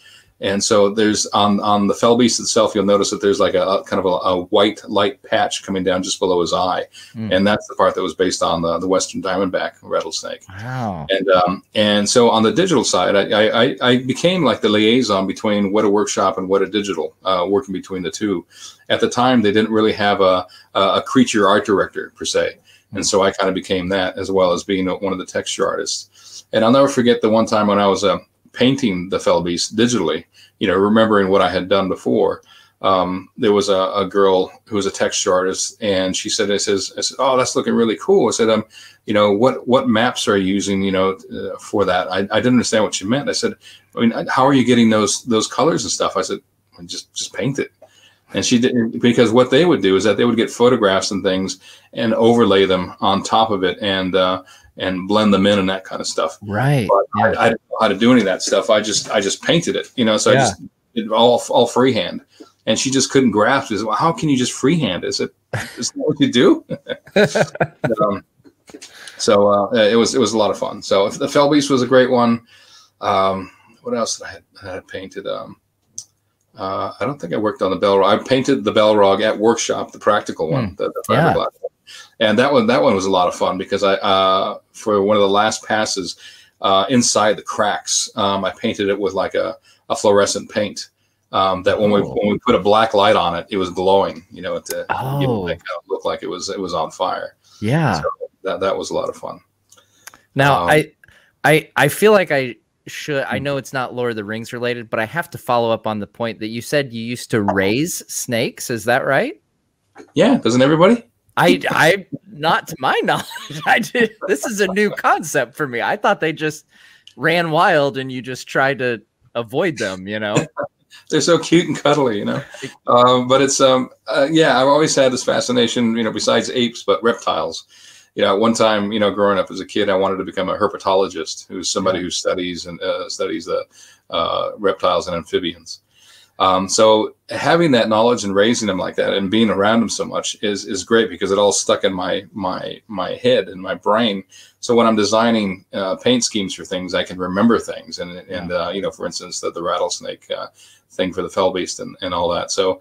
and so there's on on the fell beast itself, you'll notice that there's like a, a kind of a, a, white light patch coming down just below his eye, mm. and that's the part that was based on the, the western diamondback rattlesnake. Wow. And um, and so on the digital side, I, I, I became like the liaison between Weta Workshop and Weta Digital, uh, working between the two. At the time, they didn't really have a a creature art director per se, mm. and so I kind of became that as well as being one of the texture artists. And I'll never forget the one time when I was a painting the fell digitally, you know, remembering what I had done before. Um, there was a, a, girl who was a texture artist, and she said, "I says, I said, oh, that's looking really cool." I said, "Um, you know, what what maps are you using, you know, uh, for that?" I, I didn't understand what she meant. I said, "I mean, how are you getting those those colors and stuff?" I said, "Just just paint it." And she did because what they would do is that they would get photographs and things and overlay them on top of it, and uh, and blend them in and that kind of stuff. Right. Yeah. I, I, didn't know how to do any of that stuff. I just I just painted it, you know. So yeah. I just did all all freehand, and she just couldn't grasp it. Well, how can you just freehand? I said, is that what you do? [LAUGHS] um, so uh, it was it was a lot of fun. So the Fell Beast was a great one. Um, what else did I had, I had painted? Um, uh, I don't think I worked on the Balrog. I painted the Balrog at workshop, the practical one, mm. the, the fiberglass yeah. And that one, that one was a lot of fun because I, uh, for one of the last passes, uh, inside the cracks, um, I painted it with like a, a fluorescent paint. Um, that when we when we put a black light on it, it was glowing. You know, to oh. you know, look like it was it was on fire. Yeah, so that that was a lot of fun. Now um, I I I feel like I should I know it's not Lord of the Rings related, but I have to follow up on the point that you said you used to raise snakes. Is that right? Yeah, doesn't everybody? I I not to my knowledge. [LAUGHS] I did this is a new concept for me. I thought they just ran wild and you just tried to avoid them, you know. [LAUGHS] They're so cute and cuddly, you know. Um, but it's um uh, yeah, I've always had this fascination, you know, besides apes, but reptiles you know, at one time, you know, growing up as a kid, I wanted to become a herpetologist, who's somebody who studies and uh, studies the uh, reptiles and amphibians. Um, so having that knowledge and raising them like that and being around them so much is is great because it all stuck in my my my head and my brain. So when I'm designing uh, paint schemes for things, I can remember things and and uh, you know, for instance, the, the rattlesnake uh, thing for the fell beast and, and all that. So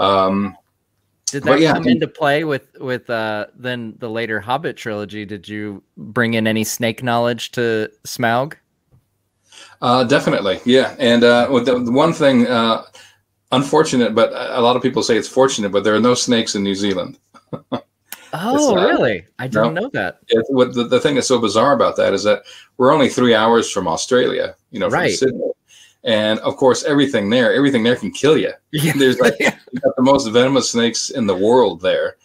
um, did that yeah, come into play with with uh, then the later Hobbit trilogy? Did you bring in any snake knowledge to Smaug? Uh, definitely, yeah. And uh, the, the one thing, uh, unfortunate, but a lot of people say it's fortunate, but there are no snakes in New Zealand. [LAUGHS] oh, really? I didn't no, know that. It, what the, the thing that's so bizarre about that is that we're only three hours from Australia. You know, from right. Sydney and of course everything there everything there can kill you [LAUGHS] yeah. there's like you got the most venomous snakes in the world there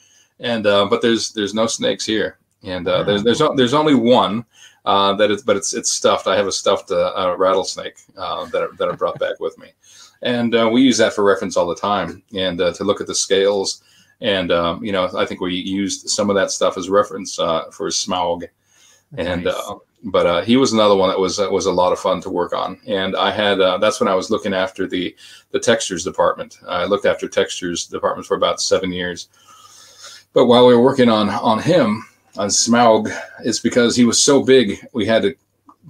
and uh, but there's there's no snakes here and uh, there's there's there's only one uh, that is but it's it's stuffed i have a stuffed uh, rattlesnake uh, that, I, that i brought back with me and uh, we use that for reference all the time and uh, to look at the scales and um, you know i think we used some of that stuff as reference for smaug and nice but uh, he was another one that was uh, was a lot of fun to work on. And I had uh, that's when I was looking after the the textures department. I looked after textures department for about seven years. But while we were working on on him on Smaug, it's because he was so big, we had to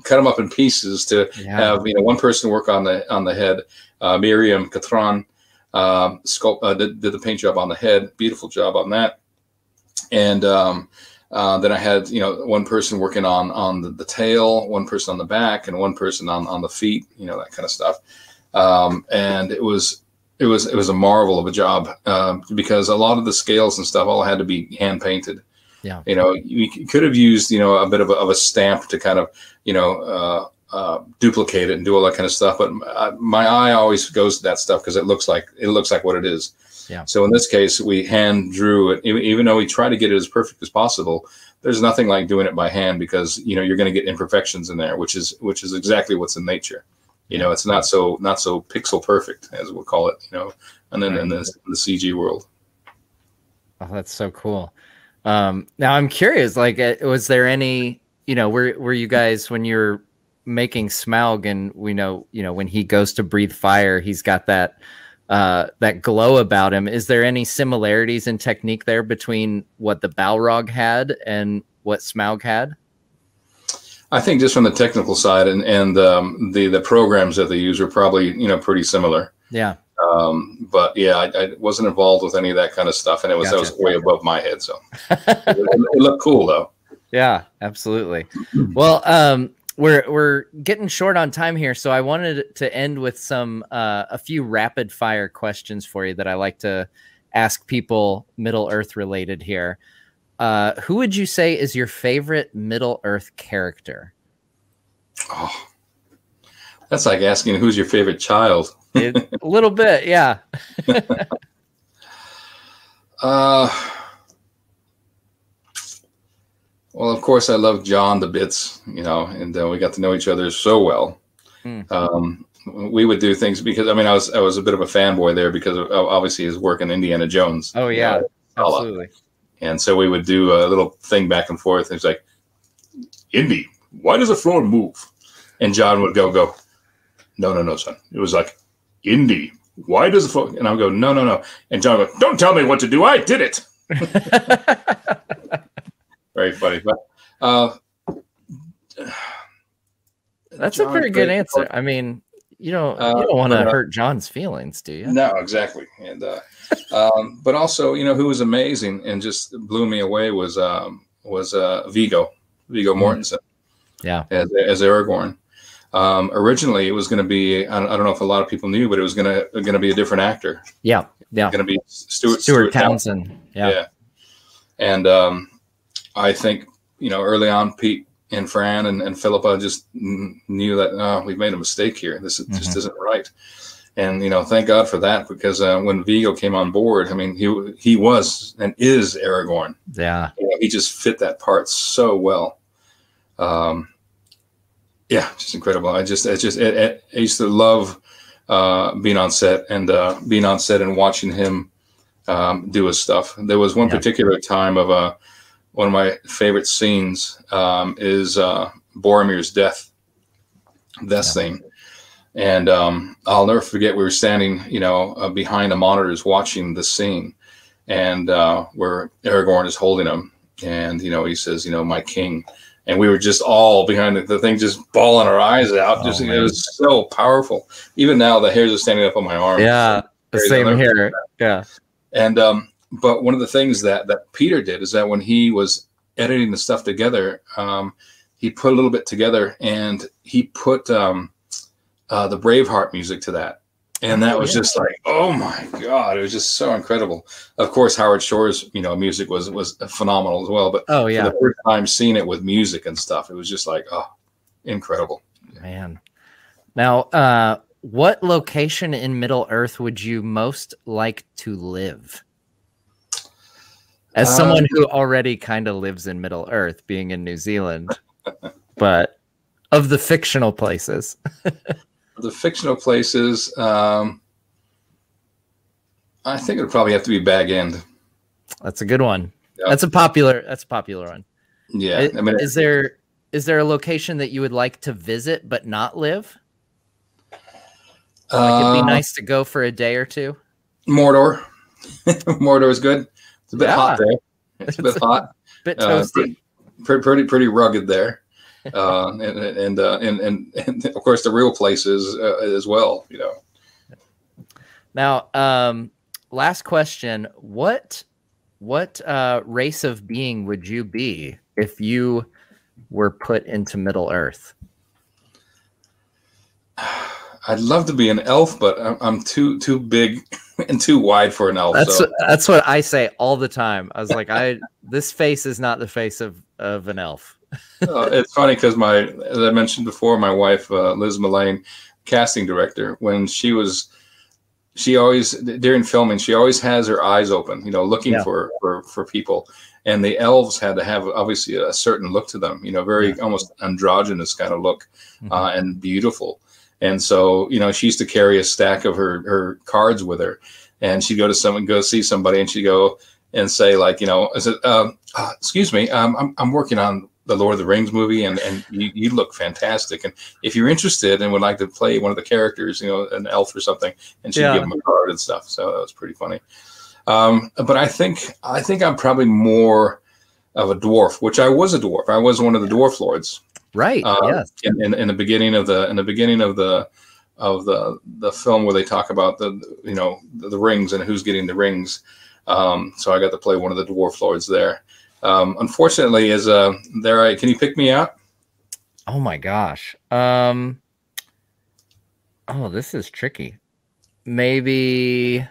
cut him up in pieces to yeah. have you know one person work on the on the head. Uh, Miriam Catron um, sculpt uh, did, did the paint job on the head, beautiful job on that, and um, uh, then I had you know one person working on on the, the, tail, one person on the back, and one person on on the feet. You know that kind of stuff. Um, and it was it was it was a marvel of a job uh, because a lot of the scales and stuff all had to be hand painted. Yeah. You know, you could have used you know a bit of a, of a stamp to kind of you know. Uh, uh, duplicate it and do all that kind of stuff, but uh, my eye always goes to that stuff because it looks like it looks like what it is. Yeah. So in this case, we hand drew it, even though we try to get it as perfect as possible. There's nothing like doing it by hand because you know you're going to get imperfections in there, which is which is exactly what's in nature. You know, it's not so not so pixel perfect as we'll call it. You know, and then right. in the, the CG world. Oh, that's so cool. Um, now I'm curious, like, uh, was there any, you know, were were you guys when you're making Smaug and we know, you know, when he goes to breathe fire, he's got that uh, that glow about him. Is there any similarities in technique there between what the Balrog had and what Smaug had? I think just from the technical side and and um, the the programs that they use are probably you know pretty similar. Yeah. Um, but yeah, I, I, wasn't involved with any of that kind of stuff, and it was gotcha. that was way above my head. So it, it looked cool though. Yeah, absolutely. Well, um, we're we're getting short on time here, so I wanted to end with some uh, a few rapid fire questions for you that I like to ask people Middle Earth related here. Uh, who would you say is your favorite Middle Earth character? Oh, that's like asking who's your favorite child. it, a little bit, yeah. [LAUGHS] [LAUGHS] uh well, of course, I love John the bits, you know, and uh, we got to know each other so well. Mm. Um, we would do things because I mean, I was I was a bit of a fanboy there because of, obviously his work in Indiana Jones. Oh yeah, you know, absolutely. And so we would do a little thing back and forth. And It's like, Indy, why does the floor move? And John would go go, no no no son. It was like, Indy, why does the floor? And I would go no no no. And John would go, don't tell me what to do. I did it. [LAUGHS] Very funny, but uh, that's John a pretty good answer. I mean, you don't uh, you don't want to hurt John's feelings, do you? No, exactly. And uh, um, but also, you know, who was amazing and just blew me away was um, was uh, Viggo Viggo mm. Mortensen. Yeah, as, as Aragorn. Um, originally, it was going to be I don't, I don't, know if a lot of people knew, but it was going to going to be a different actor. Yeah, yeah, going to be Stuart Stuart, Stuart Townsend. Townsend. Yeah, yeah. and um, I think you know early on, Pete and Fran and, and Philippa just knew that oh, we've made a mistake here. This mm-hmm. just isn't right. And you know, thank God for that because uh, when Viggo came on board, I mean, he he was and is Aragorn. Yeah, you know, he just fit that part so well. Um, yeah, just incredible. I just, I just, it, it, I used to love uh, being on set and uh, being on set and watching him um, do his stuff. There was one yeah. particular time of a uh, one of my favorite scenes um, is uh, Boromir's death, death yeah. scene, and um, I'll never forget. We were standing, you know, uh, behind the monitors watching the scene, and uh, where Aragorn is holding him, and you know, he says, you know, my king and we were just all behind the, the thing, just bawling our eyes out. Oh, just man. it was so powerful. Even now, the hairs are standing up on my arm. Yeah, the same here. Yeah, and um, but one of the things that that Peter did is that when he was editing the stuff together, um, he put a little bit together and he put um, uh, the Braveheart music to that and that was just like oh my god it was just so incredible. Of course howard shore's you know music was was phenomenal as well but oh yeah. the first time seeing it with music and stuff it was just like oh incredible. Man. Now uh what location in middle earth would you most like to live? As someone um, who already kind of lives in middle earth being in new zealand but of the fictional places [LAUGHS] the fictional places, um, I think it would probably have to be Bag End. That's a good one. Yep. That's a popular. That's a popular one. Yeah, I mean, is there is there a location that you would like to visit but not live? Like it'd be uh, nice to go for a day or two. Mordor. [LAUGHS] Mordor is good. It's a bit yeah. hot there. It's a bit hot. bit uh, toasty. Uh, pretty, pretty, pretty rugged there uh, and and, uh, and, and and of course the real places uh, as well. You know. Now, um, last question: what what uh, race of being would you be if you were put into Middle Earth? I'd love to be an elf, but I'm, I'm too too big [LAUGHS] and too wide for an elf. That's so. that's what I say all the time. I was like, I this face is not the face of of an elf uh, it's funny because my, as I mentioned before, my wife uh, Liz Mullane, casting director, when she was, she always during filming, she always has her eyes open, you know, looking yeah. for, for for people. And the elves had to have obviously a certain look to them, you know, very yeah. almost androgynous kind of look, mm-hmm. uh, and beautiful. And so, you know, she used to carry a stack of her her cards with her, and she'd go to someone, go see somebody, and she'd go and say like, you know, is it, um, uh, excuse me, um, I'm I'm working on the Lord of the Rings movie, and and you, you look fantastic. And if you're interested and would like to play one of the characters, you know, an elf or something, and she'd yeah. give him a card and stuff. So that was pretty funny. Um, but I think I think I'm probably more of a dwarf, which I was a dwarf. I was one of the dwarf lords. Right. Uh, yes. In, in, in the beginning of the in the beginning of the of the the film where they talk about the you know the, the rings and who's getting the rings. Um, so I got to play one of the dwarf lords there. Um, unfortunately, is uh, there? I, can you pick me out? Oh my gosh. Um. Oh, this is tricky. Maybe.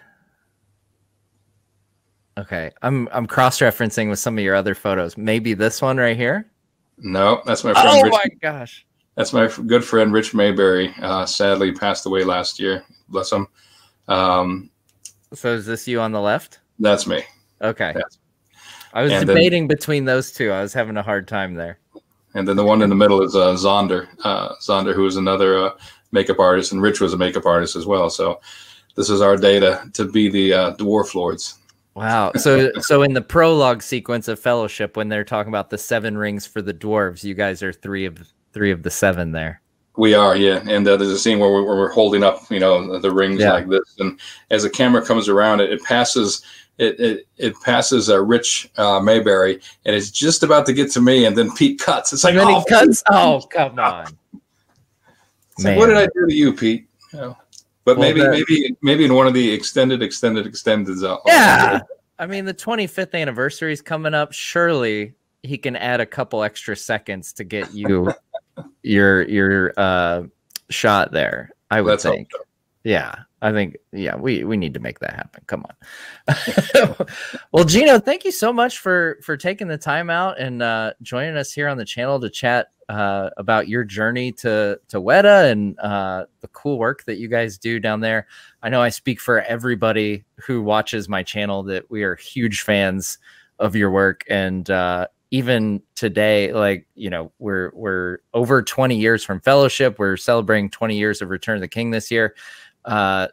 Okay, I'm I'm cross referencing with some of your other photos. Maybe this one right here. No, that's my friend. Oh Rich, my gosh. That's my good friend Rich Mayberry. Uh, sadly, passed away last year. Bless him. Um, so is this you on the left? That's me. Okay. That's I was and debating then, between those two. I was having a hard time there. And then the one in the middle is uh, Zonder, uh, Zonder, who is another uh, makeup artist, and Rich was a makeup artist as well. So this is our data to be the uh, dwarf lords. Wow. So [LAUGHS] so in the prologue sequence of Fellowship, when they're talking about the seven rings for the dwarves, you guys are three of three of the seven there. We are, yeah. And uh, there's a scene where we're, where we're, holding up, you know, the rings yeah. like this, and as the camera comes around, it, it passes. It, it, it passes a uh, Rich uh, Maybury, and it's just about to get to me, and then Pete cuts. It's like, and then oh, he cuts. Oh, come on! Like, what did I do to you, Pete? You know, but well, maybe, maybe, maybe in one of the extended, extended, extended. Uh, yeah, I mean, the 25th anniversary is coming up. Surely he can add a couple extra seconds to get you [LAUGHS] your your uh shot there. I would Let's think. So. Yeah, I think yeah, we we need to make that happen. Come on. [LAUGHS] well, Gino, thank you so much for for taking the time out and uh, joining us here on the channel to chat uh, about your journey to to Weta and uh, the cool work that you guys do down there. I know I speak for everybody who watches my channel that we are huge fans of your work and uh, even today, like you know, we're we're over 20 years from Fellowship. We're celebrating 20 years of Return of the King this year. Uh,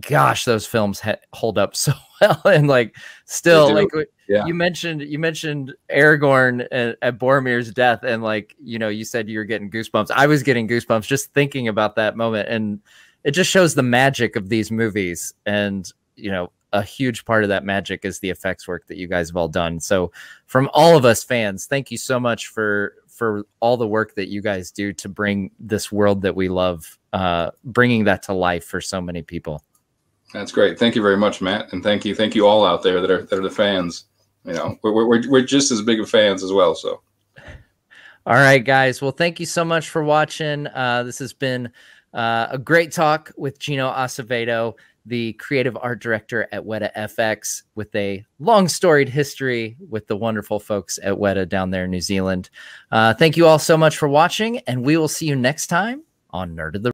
gosh, those films hold up [LAUGHS] so well, and like still, like yeah. you mentioned, you mentioned Aragorn at, at Boromir's death, and like you know, you said you were getting goosebumps. I was getting goosebumps just thinking about that moment, and it just shows the magic of these movies, and you know, a huge part of that magic is the effects work that you guys have all done. So from all of us fans, thank you so much for for all the work that you guys do to bring this world that we love, uh, bringing that to life for so many people. That's great. Thank you very much, Matt, and thank you, thank you all out there that are that are the fans. You know, we're we're we're just as big of fans as well. So. All right, guys. Well, thank you so much for watching. Uh, this has been uh, a great talk with Gino Acevedo the creative art director at Weta FX, with a long storied history with the wonderful folks at Weta down there in New Zealand. Uh, thank you all so much for watching, and we will see you next time on Nerd of the